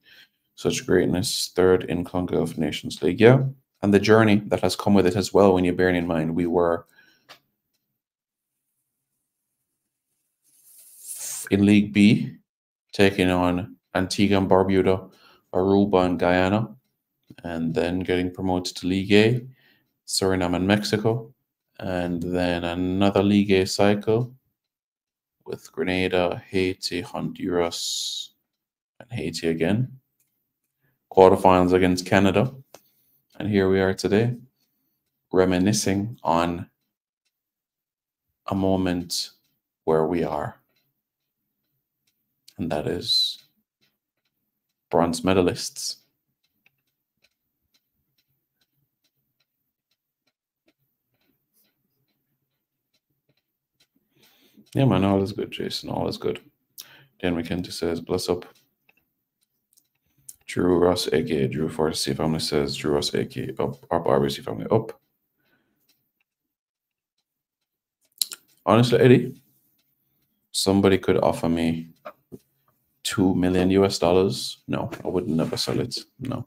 such greatness, third in CONCACAF Nations League. Yeah, and the journey that has come with it as well, when you bear in mind we were in League B, taking on Antigua and Barbuda, Aruba and Guyana, and then getting promoted to League A, Suriname and Mexico, and then another League A cycle with Grenada, Haiti, Honduras, and Haiti again. Quarterfinals against Canada. And here we are today, reminiscing on a moment where we are. And that is bronze medalists. Yeah, man, all is good, Jason. All is good. Dan McKenty says, bless up. Drew Ross, aka Drew Forty family says, Drew Ross, aka up. Our RBC family up. Honestly, Eddie, somebody could offer me two million US dollars. No, I would never sell it. No,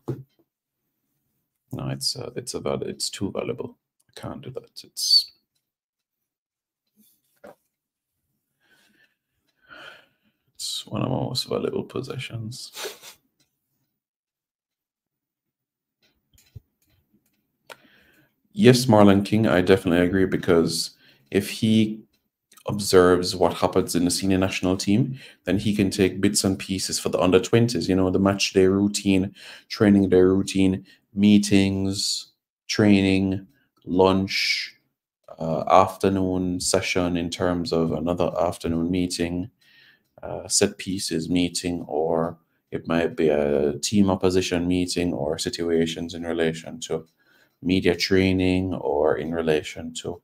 no, it's uh, it's about it's too valuable. I can't do that. It's it's one of my most valuable possessions. yes, Marlon King, I definitely agree because if he observes what happens in the senior national team, then he can take bits and pieces for the under 20s, you know, the match day routine, training day routine, meetings, training, lunch, uh, afternoon session in terms of another afternoon meeting, uh, set pieces meeting, or it might be a team opposition meeting or situations in relation to media training or in relation to,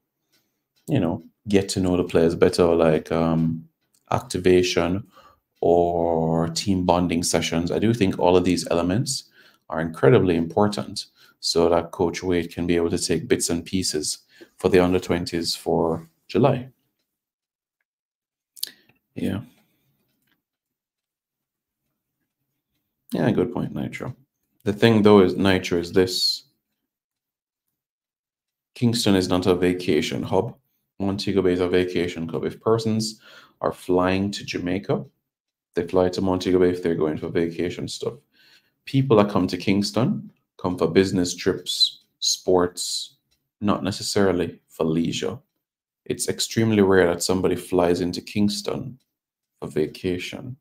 you know, get to know the players better, like um, activation or team bonding sessions. I do think all of these elements are incredibly important so that Coach Wade can be able to take bits and pieces for the under 20s for July. Yeah. Yeah, good point, Nitro. The thing though is Nitro is this Kingston is not a vacation hub. Montego Bay is a vacation club. If persons are flying to Jamaica, they fly to Montego Bay if they're going for vacation stuff. People that come to Kingston come for business trips, sports, not necessarily for leisure. It's extremely rare that somebody flies into Kingston for vacation.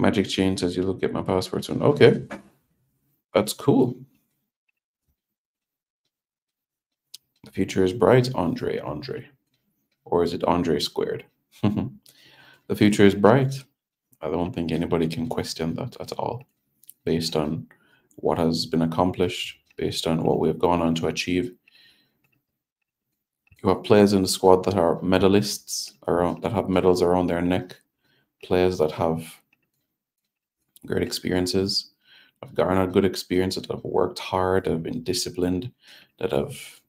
Magic Chain says you look at my passport soon. Okay. That's cool. The future is bright, Andre, Andre. Or is it Andre squared? the future is bright. I don't think anybody can question that at all, based on what has been accomplished based on what we've gone on to achieve. You have players in the squad that are medalists around that have medals around their neck, players that have great experiences, I've garnered good experiences, have worked hard, I've been disciplined, that I've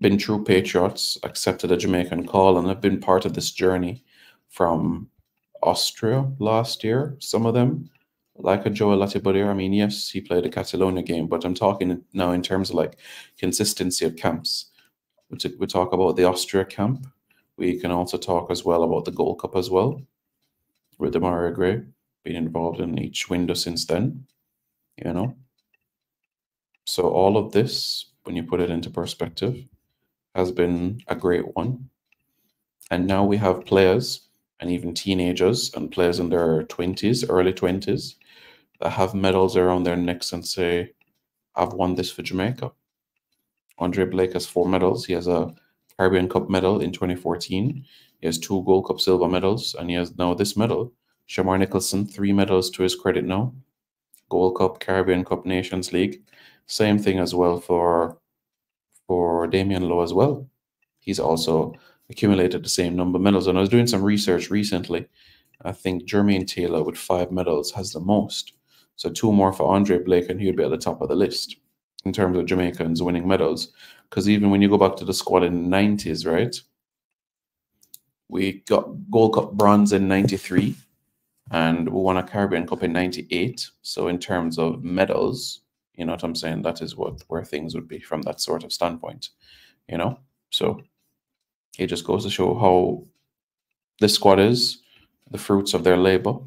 been true patriots, accepted a Jamaican call, and I've been part of this journey from Austria last year. Some of them, like a Joel Latibeaudiere. I mean, yes, he played a Catalonia game, but I'm talking now in terms of like consistency of camps. We talk about the Austria camp. We can also talk as well about the Gold Cup as well, with the Mario Gray being involved in each window since then, you know. So all of this, when you put it into perspective, has been a great one. And now we have players and even teenagers and players in their 20s, early 20s, that have medals around their necks and say, I've won this for Jamaica. Andre Blake has four medals. He has a Caribbean Cup medal in 2014. He has two Gold Cup silver medals, and he has now this medal. Shamar Nicholson, three medals to his credit now. Gold Cup, Caribbean Cup, Nations League. Same thing as well for for Damion Lowe as well. He's also accumulated the same number of medals. And I was doing some research recently. I think Jermaine Taylor with five medals has the most. So two more for Andre Blake, and he would be at the top of the list in terms of Jamaicans winning medals. Because even when you go back to the squad in the 90s, right? We got Gold Cup bronze in 93 and we won a Caribbean Cup in 98. So in terms of medals, you know what I'm saying? That is what where things would be from that sort of standpoint, you know? So it just goes to show how this squad is, the fruits of their labor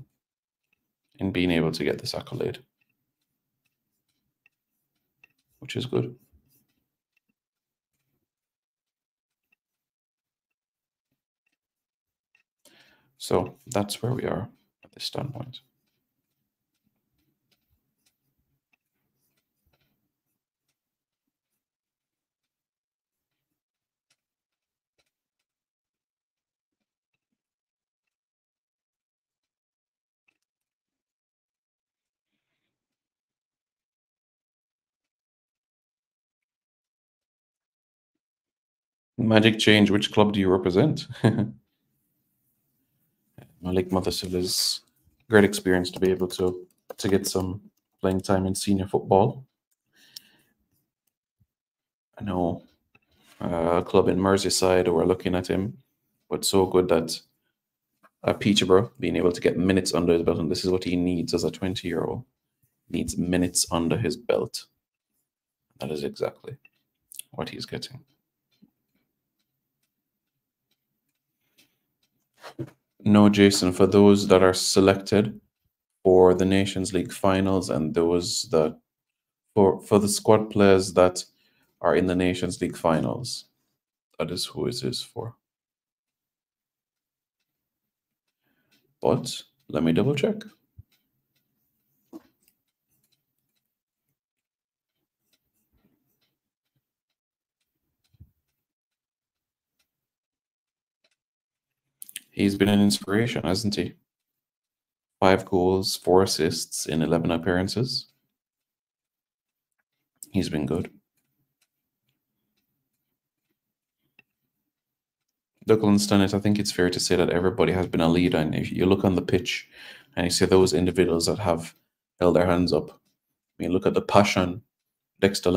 in being able to get this accolade, which is good. So that's where we are this standpoint. Magic change. Which club do you represent? Malik Mothersill is great experience to be able to to get some playing time in senior football. I know uh, a club in Merseyside who are looking at him, but so good that uh, Peterborough being able to get minutes under his belt, and this is what he needs as a 20 year old. Needs minutes under his belt. That is exactly what he's getting. No, Jason, for those that are selected for the Nations League finals and those that for for the squad players that are in the Nations League finals, that is who it is for. But let me double check. He's been an inspiration, hasn't he? Five goals, four assists in 11 appearances. He's been good. Douglas Stennett, I think it's fair to say that everybody has been a leader. And if you look on the pitch and you see those individuals that have held their hands up, I mean, look at the passion Dexter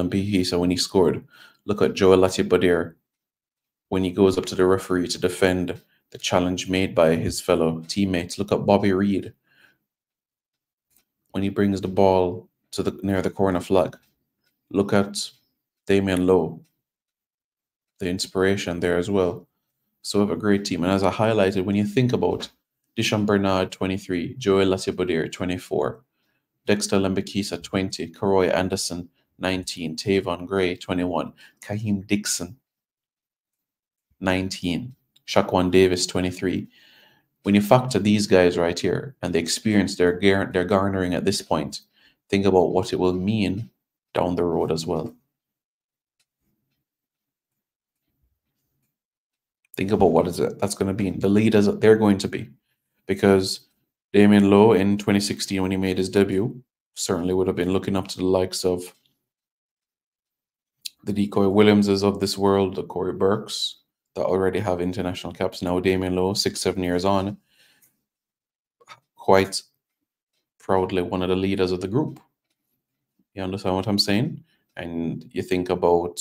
So when he scored. Look at Joel Latibeaudiere when he goes up to the referee to defend the challenge made by his fellow teammates. Look at Bobby Reid when he brings the ball to the near the corner flag. Look at Damion Lowe, the inspiration there as well. So we have a great team. And as I highlighted, when you think about Dishon Bernard, 23, Joel Latibeaudiere, 24, Dexter Lembikisa, 20, Karoy Anderson, 19, Tayvon Gray, 21, Kaheim Dixon, 19, Shaquan Davis, 23. When you factor these guys right here and the experience they're, they're garnering at this point, think about what it will mean down the road as well. Think about what is it that's going to be the leaders that they're going to be, because Damion Lowe in 2016 when he made his debut certainly would have been looking up to the likes of the decoy Williamses of this world, the Cory Burkes, that already have international caps now. Damion Lowe, six, seven years on, quite proudly one of the leaders of the group. You understand what I'm saying? And you think about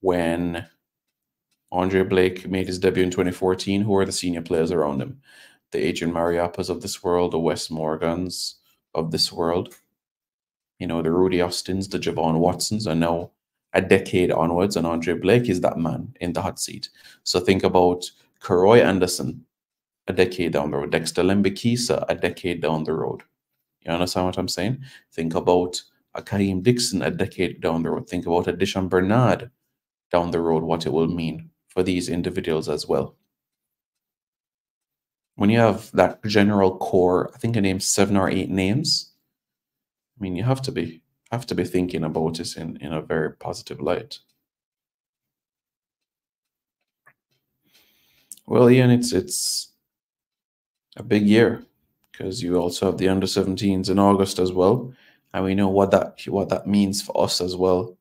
when Andre Blake made his debut in 2014, who are the senior players around him? The Adrian Mariappas of this world, the Wes Morgans of this world, you know, the Rudy Austins, the Jevaughn Watsons, and now a decade onwards, and Andre Blake is that man in the hot seat. So think about Karoy Anderson a decade down the road, Dexter Lembikisa a decade down the road. You understand what I'm saying? Think about a Kaheim Dixon a decade down the road. Think about a Dishon Bernard down the road, what it will mean for these individuals as well. When you have that general core, I think I named seven or eight names. I mean, you have to be have to be thinking about this in, in a very positive light. Well, Ian, it's it's a big year because you also have the under 17s in August as well, and we know what that what that means for us as well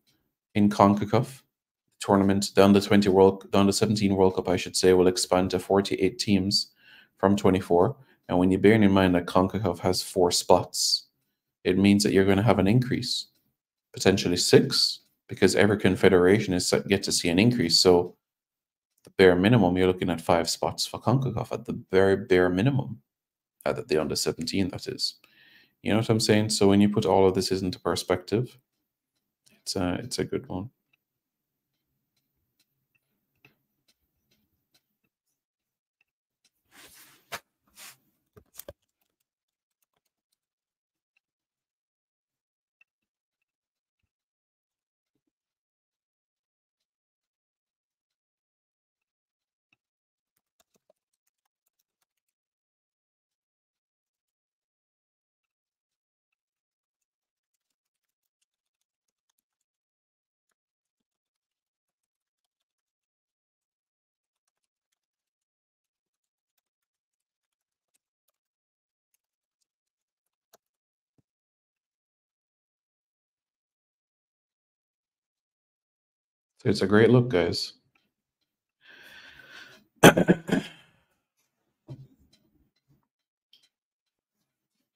in Concacaf tournament. The under 20 world, the under 17 World Cup, I should say, will expand to 48 teams from 24. And when you bear in mind that Concacaf has four spots, it means that you're going to have an increase, potentially six, because every confederation is get to see an increase. So the bare minimum, you're looking at five spots for CONCACAF at the very bare minimum, at the under 17, that is. You know what I'm saying? So when you put all of this into perspective, it's a, it's a good one. So it's a great look, guys.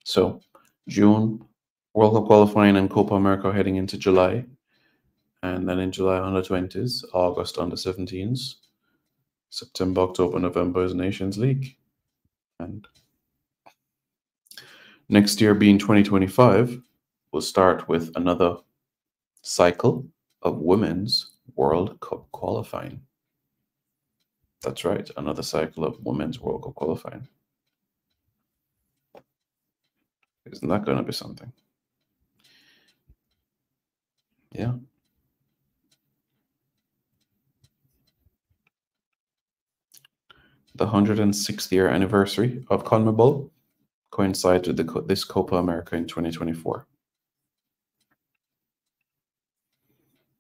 so June, World Cup qualifying and Copa America heading into July. And then in July, under 20s, August, under 17s, September, October, November is Nations League. And next year, being 2025, we'll start with another cycle of women's World Cup qualifying. That's right, another cycle of Women's World Cup qualifying. Isn't that going to be something? Yeah. The 106th year anniversary of CONMEBOL coincides with the, this Copa America in 2024.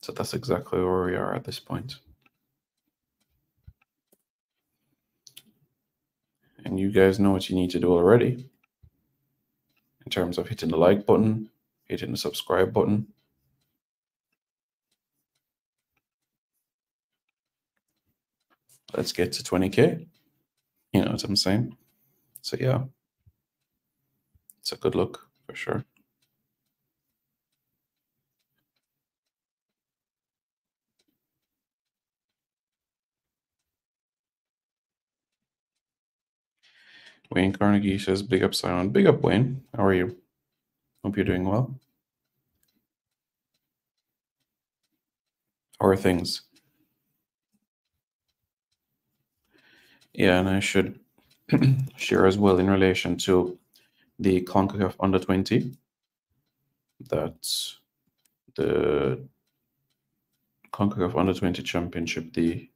So that's exactly where we are at this point. And you guys know what you need to do already in terms of hitting the like button, hitting the subscribe button. Let's get to 20K. You know what I'm saying? So, yeah, it's a good look for sure. Wayne Carnegie says, Big up, Simon. Big up, Wayne. How are you? Hope you're doing well. How are things? Yeah, and I should share as well in relation to the CONCACAF under 20 that the CONCACAF under 20 championship, the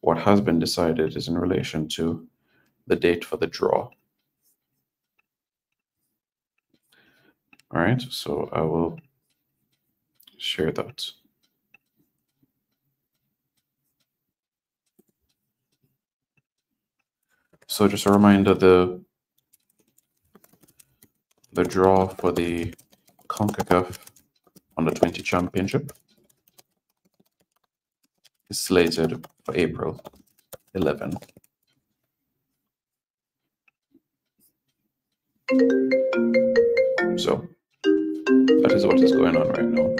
what has been decided is in relation to the date for the draw. All right, so I will share that. So just a reminder, the the draw for the CONCACAF Under 20 Championship is slated for April 11. So that is what is going on right now.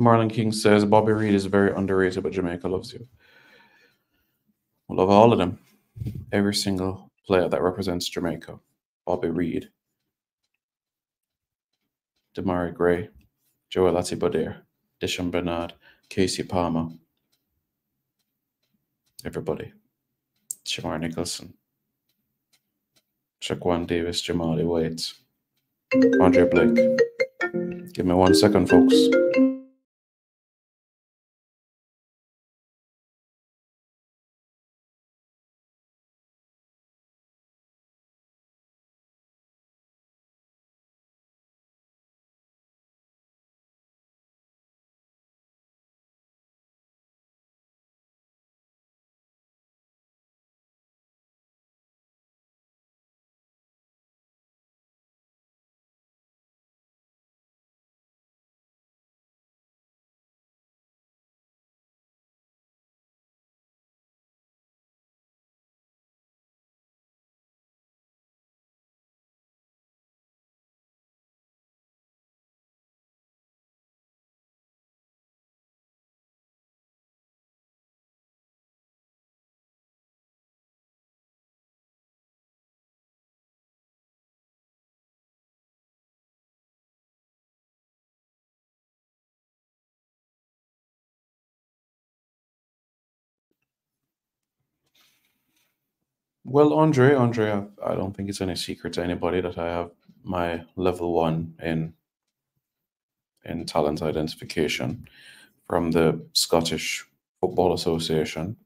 Marlon King says Bobby Reid is very underrated, but Jamaica loves you. We love all of them. Every single player that represents Jamaica. Bobby Reid, Demarai Gray, Joel Latibeaudiere, Dishon Bernard, Kasey Palmer. Everybody. Shamar Nicholson. Shaquan Davis, Jamali Waits, Andre Blake. Give me one second, folks. Well, Andre, Andre, I, don't think it's any secret to anybody that I have my level one in in talent identification from the Scottish Football Association.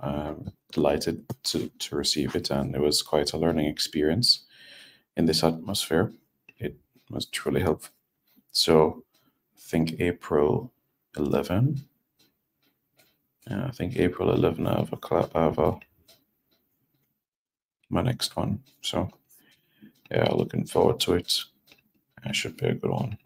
Um, delighted to, to receive it, and it was quite a learning experience in this atmosphere. It was truly helpful. So, I think April 11. Yeah, I think April 11 I have a, cla- I have a my next one. So yeah, looking forward to it. That should be a good one.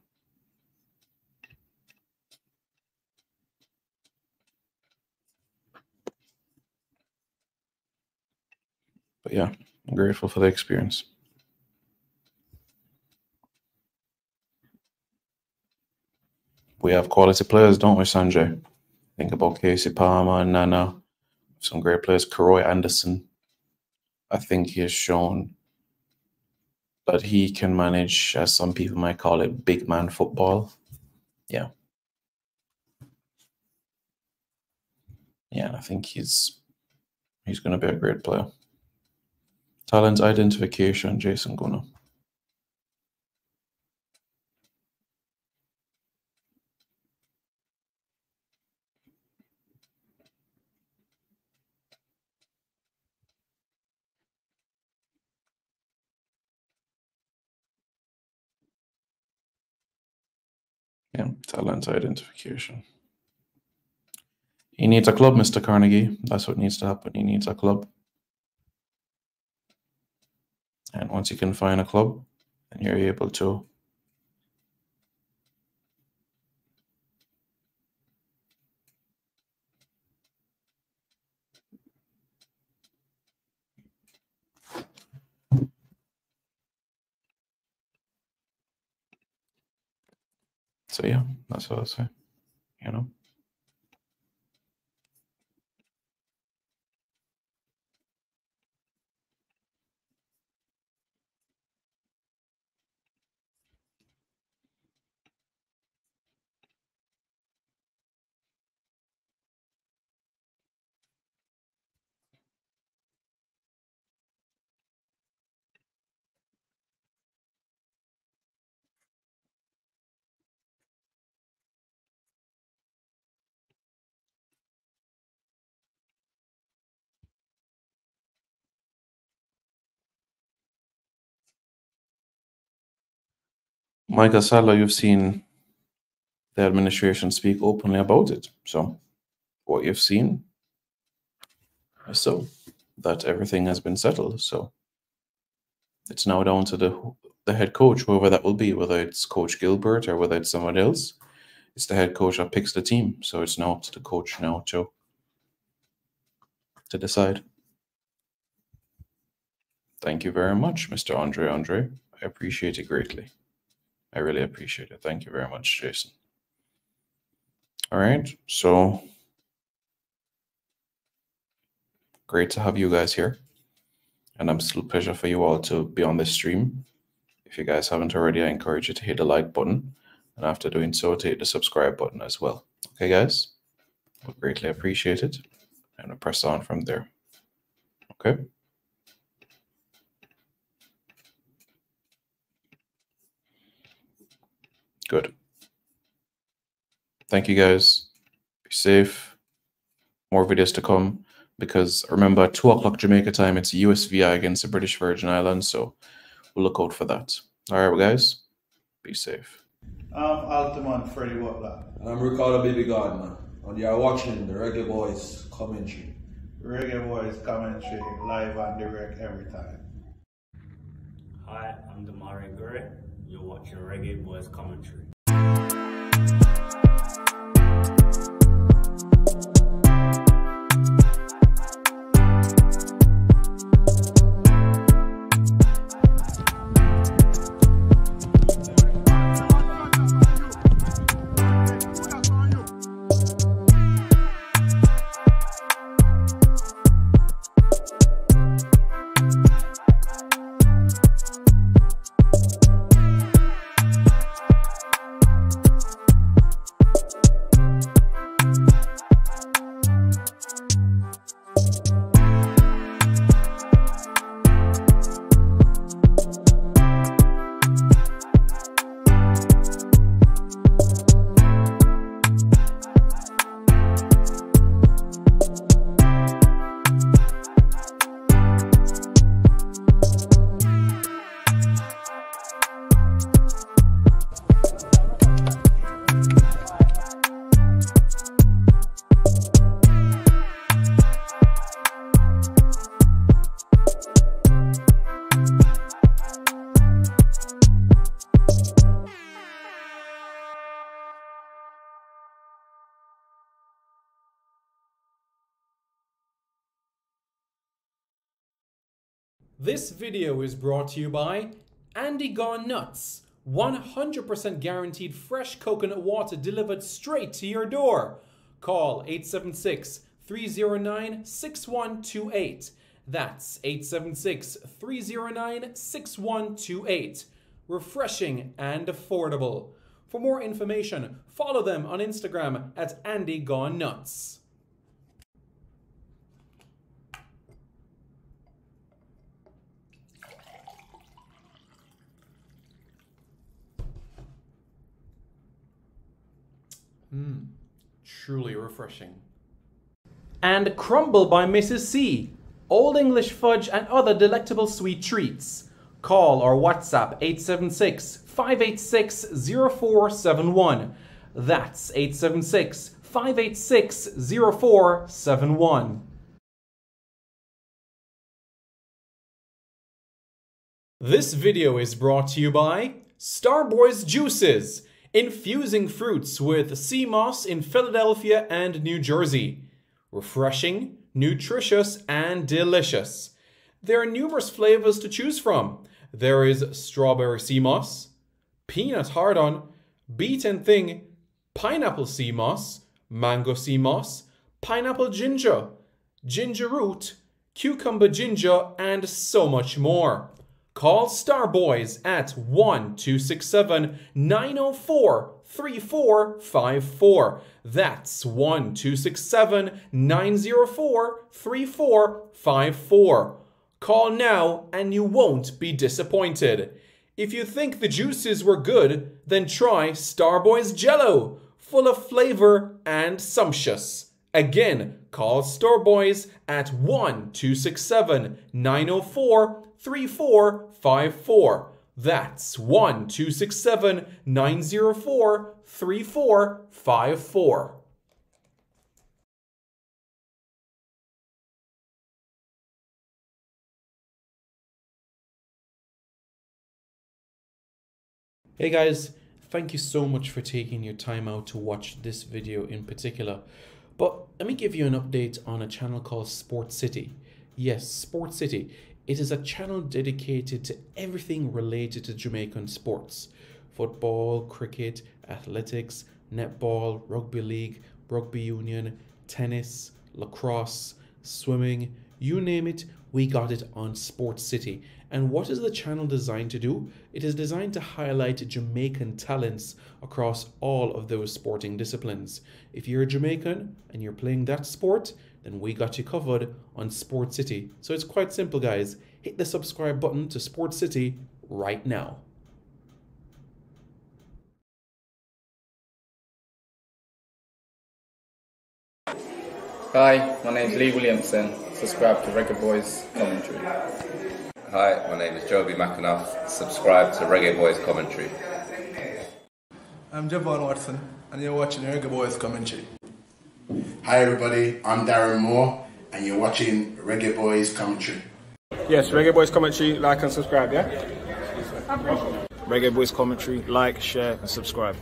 But yeah, I'm grateful for the experience. We have quality players, don't we, Sanjay? Think about Kasey Palmer and Nana. Some great players. Karoy Anderson. I think he has shown that he can manage, as some people might call it, big man football. Yeah. Yeah, I think he's he's going to be a great player. Talent identification, Jason Guna. Yeah, talent identification. He needs a club, Mr. Carnegie. That's what needs to happen. He needs a club. And once you can find a club, then you're able to So yeah, that's what I say. You know. Michael Salah, you've seen the administration speak openly about it. So, what you've seen is so that everything has been settled. So, it's now down to the the head coach, whoever that will be, whether it's Coach Gilbert or whether it's someone else. It's the head coach that picks the team. So it's now up to the coach now to to decide. Thank you very much, Mr. Andre Andre. I appreciate it greatly. I really appreciate it. Thank you very much, Jason. All right. So great to have you guys here. And I'm still pleasure for you all to be on this stream. If you guys haven't already, I encourage you to hit the like button. And after doing so, to hit the subscribe button as well. Okay, guys? Would greatly appreciate it. And press on from there. Okay. Good. Thank you guys. Be safe. More videos to come because remember, 2 o'clock Jamaica time, it's USVI against the British Virgin Islands. So we'll look out for that. All right, guys. Be safe. I'm Altamont Freddie Butler. And I'm Ricardo Baby Gardner. And you're watching the Reggae Boyz commentary. Reggae Boyz commentary live and direct every time. Hi, I'm Demarai Gray. You're watching Reggae Boyz Commentary. This video is brought to you by Andy Gone Nuts. 100% guaranteed fresh coconut water delivered straight to your door. Call 876 309 6128. That's 876 309 6128. Refreshing and affordable. For more information, follow them on Instagram at Andy Gone Nuts. Mm, truly refreshing. And Crumble by Mrs. C. Old English fudge and other delectable sweet treats. Call or WhatsApp 876 586 0471. That's 876 586 0471. This video is brought to you by Starboys Juices infusing fruits with sea moss in Philadelphia and New Jersey. Refreshing, nutritious, and delicious. There are numerous flavors to choose from. There is strawberry sea moss, peanut hard on, beet and thing, pineapple sea moss, mango sea moss, pineapple ginger, ginger root, cucumber ginger, and so much more. Call Starboys at 1267 904 3454. That's 1267 904 3454. Call now and you won't be disappointed. If you think the juices were good, then try Starboys Jello, full of flavor and sumptuous. Again, call Starboys at 1267 904 3454. That's 1 267 904 3454. Hey guys, thank you so much for taking your time out to watch this video in particular. But let me give you an update on a channel called Sport City. Yes, Sport City. It is a channel dedicated to everything related to Jamaican sports. Football, cricket, athletics, netball, rugby league, rugby union, tennis, lacrosse, swimming, you name it, we got it on Sports City. And what is the channel designed to do? It is designed to highlight Jamaican talents across all of those sporting disciplines. If you're a Jamaican and you're playing that sport, then we got you covered on Sports City. So it's quite simple, guys. Hit the subscribe button to Sports City right now. Hi, my name is Lee Williamson. Subscribe to Reggae Boyz Commentary. Hi, my name is Joby McAnuff. Subscribe to Reggae Boyz Commentary. I'm Jevaughn Watson, and you're watching Reggae Boyz commentary. Hi everybody, I'm Darren Moore and you're watching Reggae Boyz Commentary. Yes, Reggae Boyz Commentary, like and subscribe, yeah? Reggae Boyz Commentary, like, share and subscribe.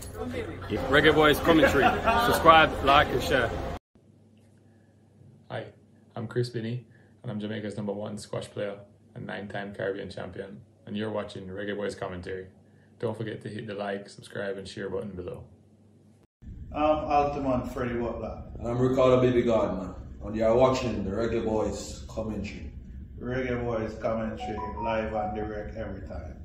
Reggae Boyz Commentary, subscribe, like and share. Hi, I'm Chris Binnie and I'm Jamaica's number one squash player and nine-time Caribbean champion and you're watching Reggae Boyz Commentary. Don't forget to hit the like, subscribe and share button below. I'm Altamont Freddie Butler. And I'm Ricardo Baby Gardner. And you're watching the Reggae Boyz Commentary. Reggae Boyz Commentary, live and direct every time.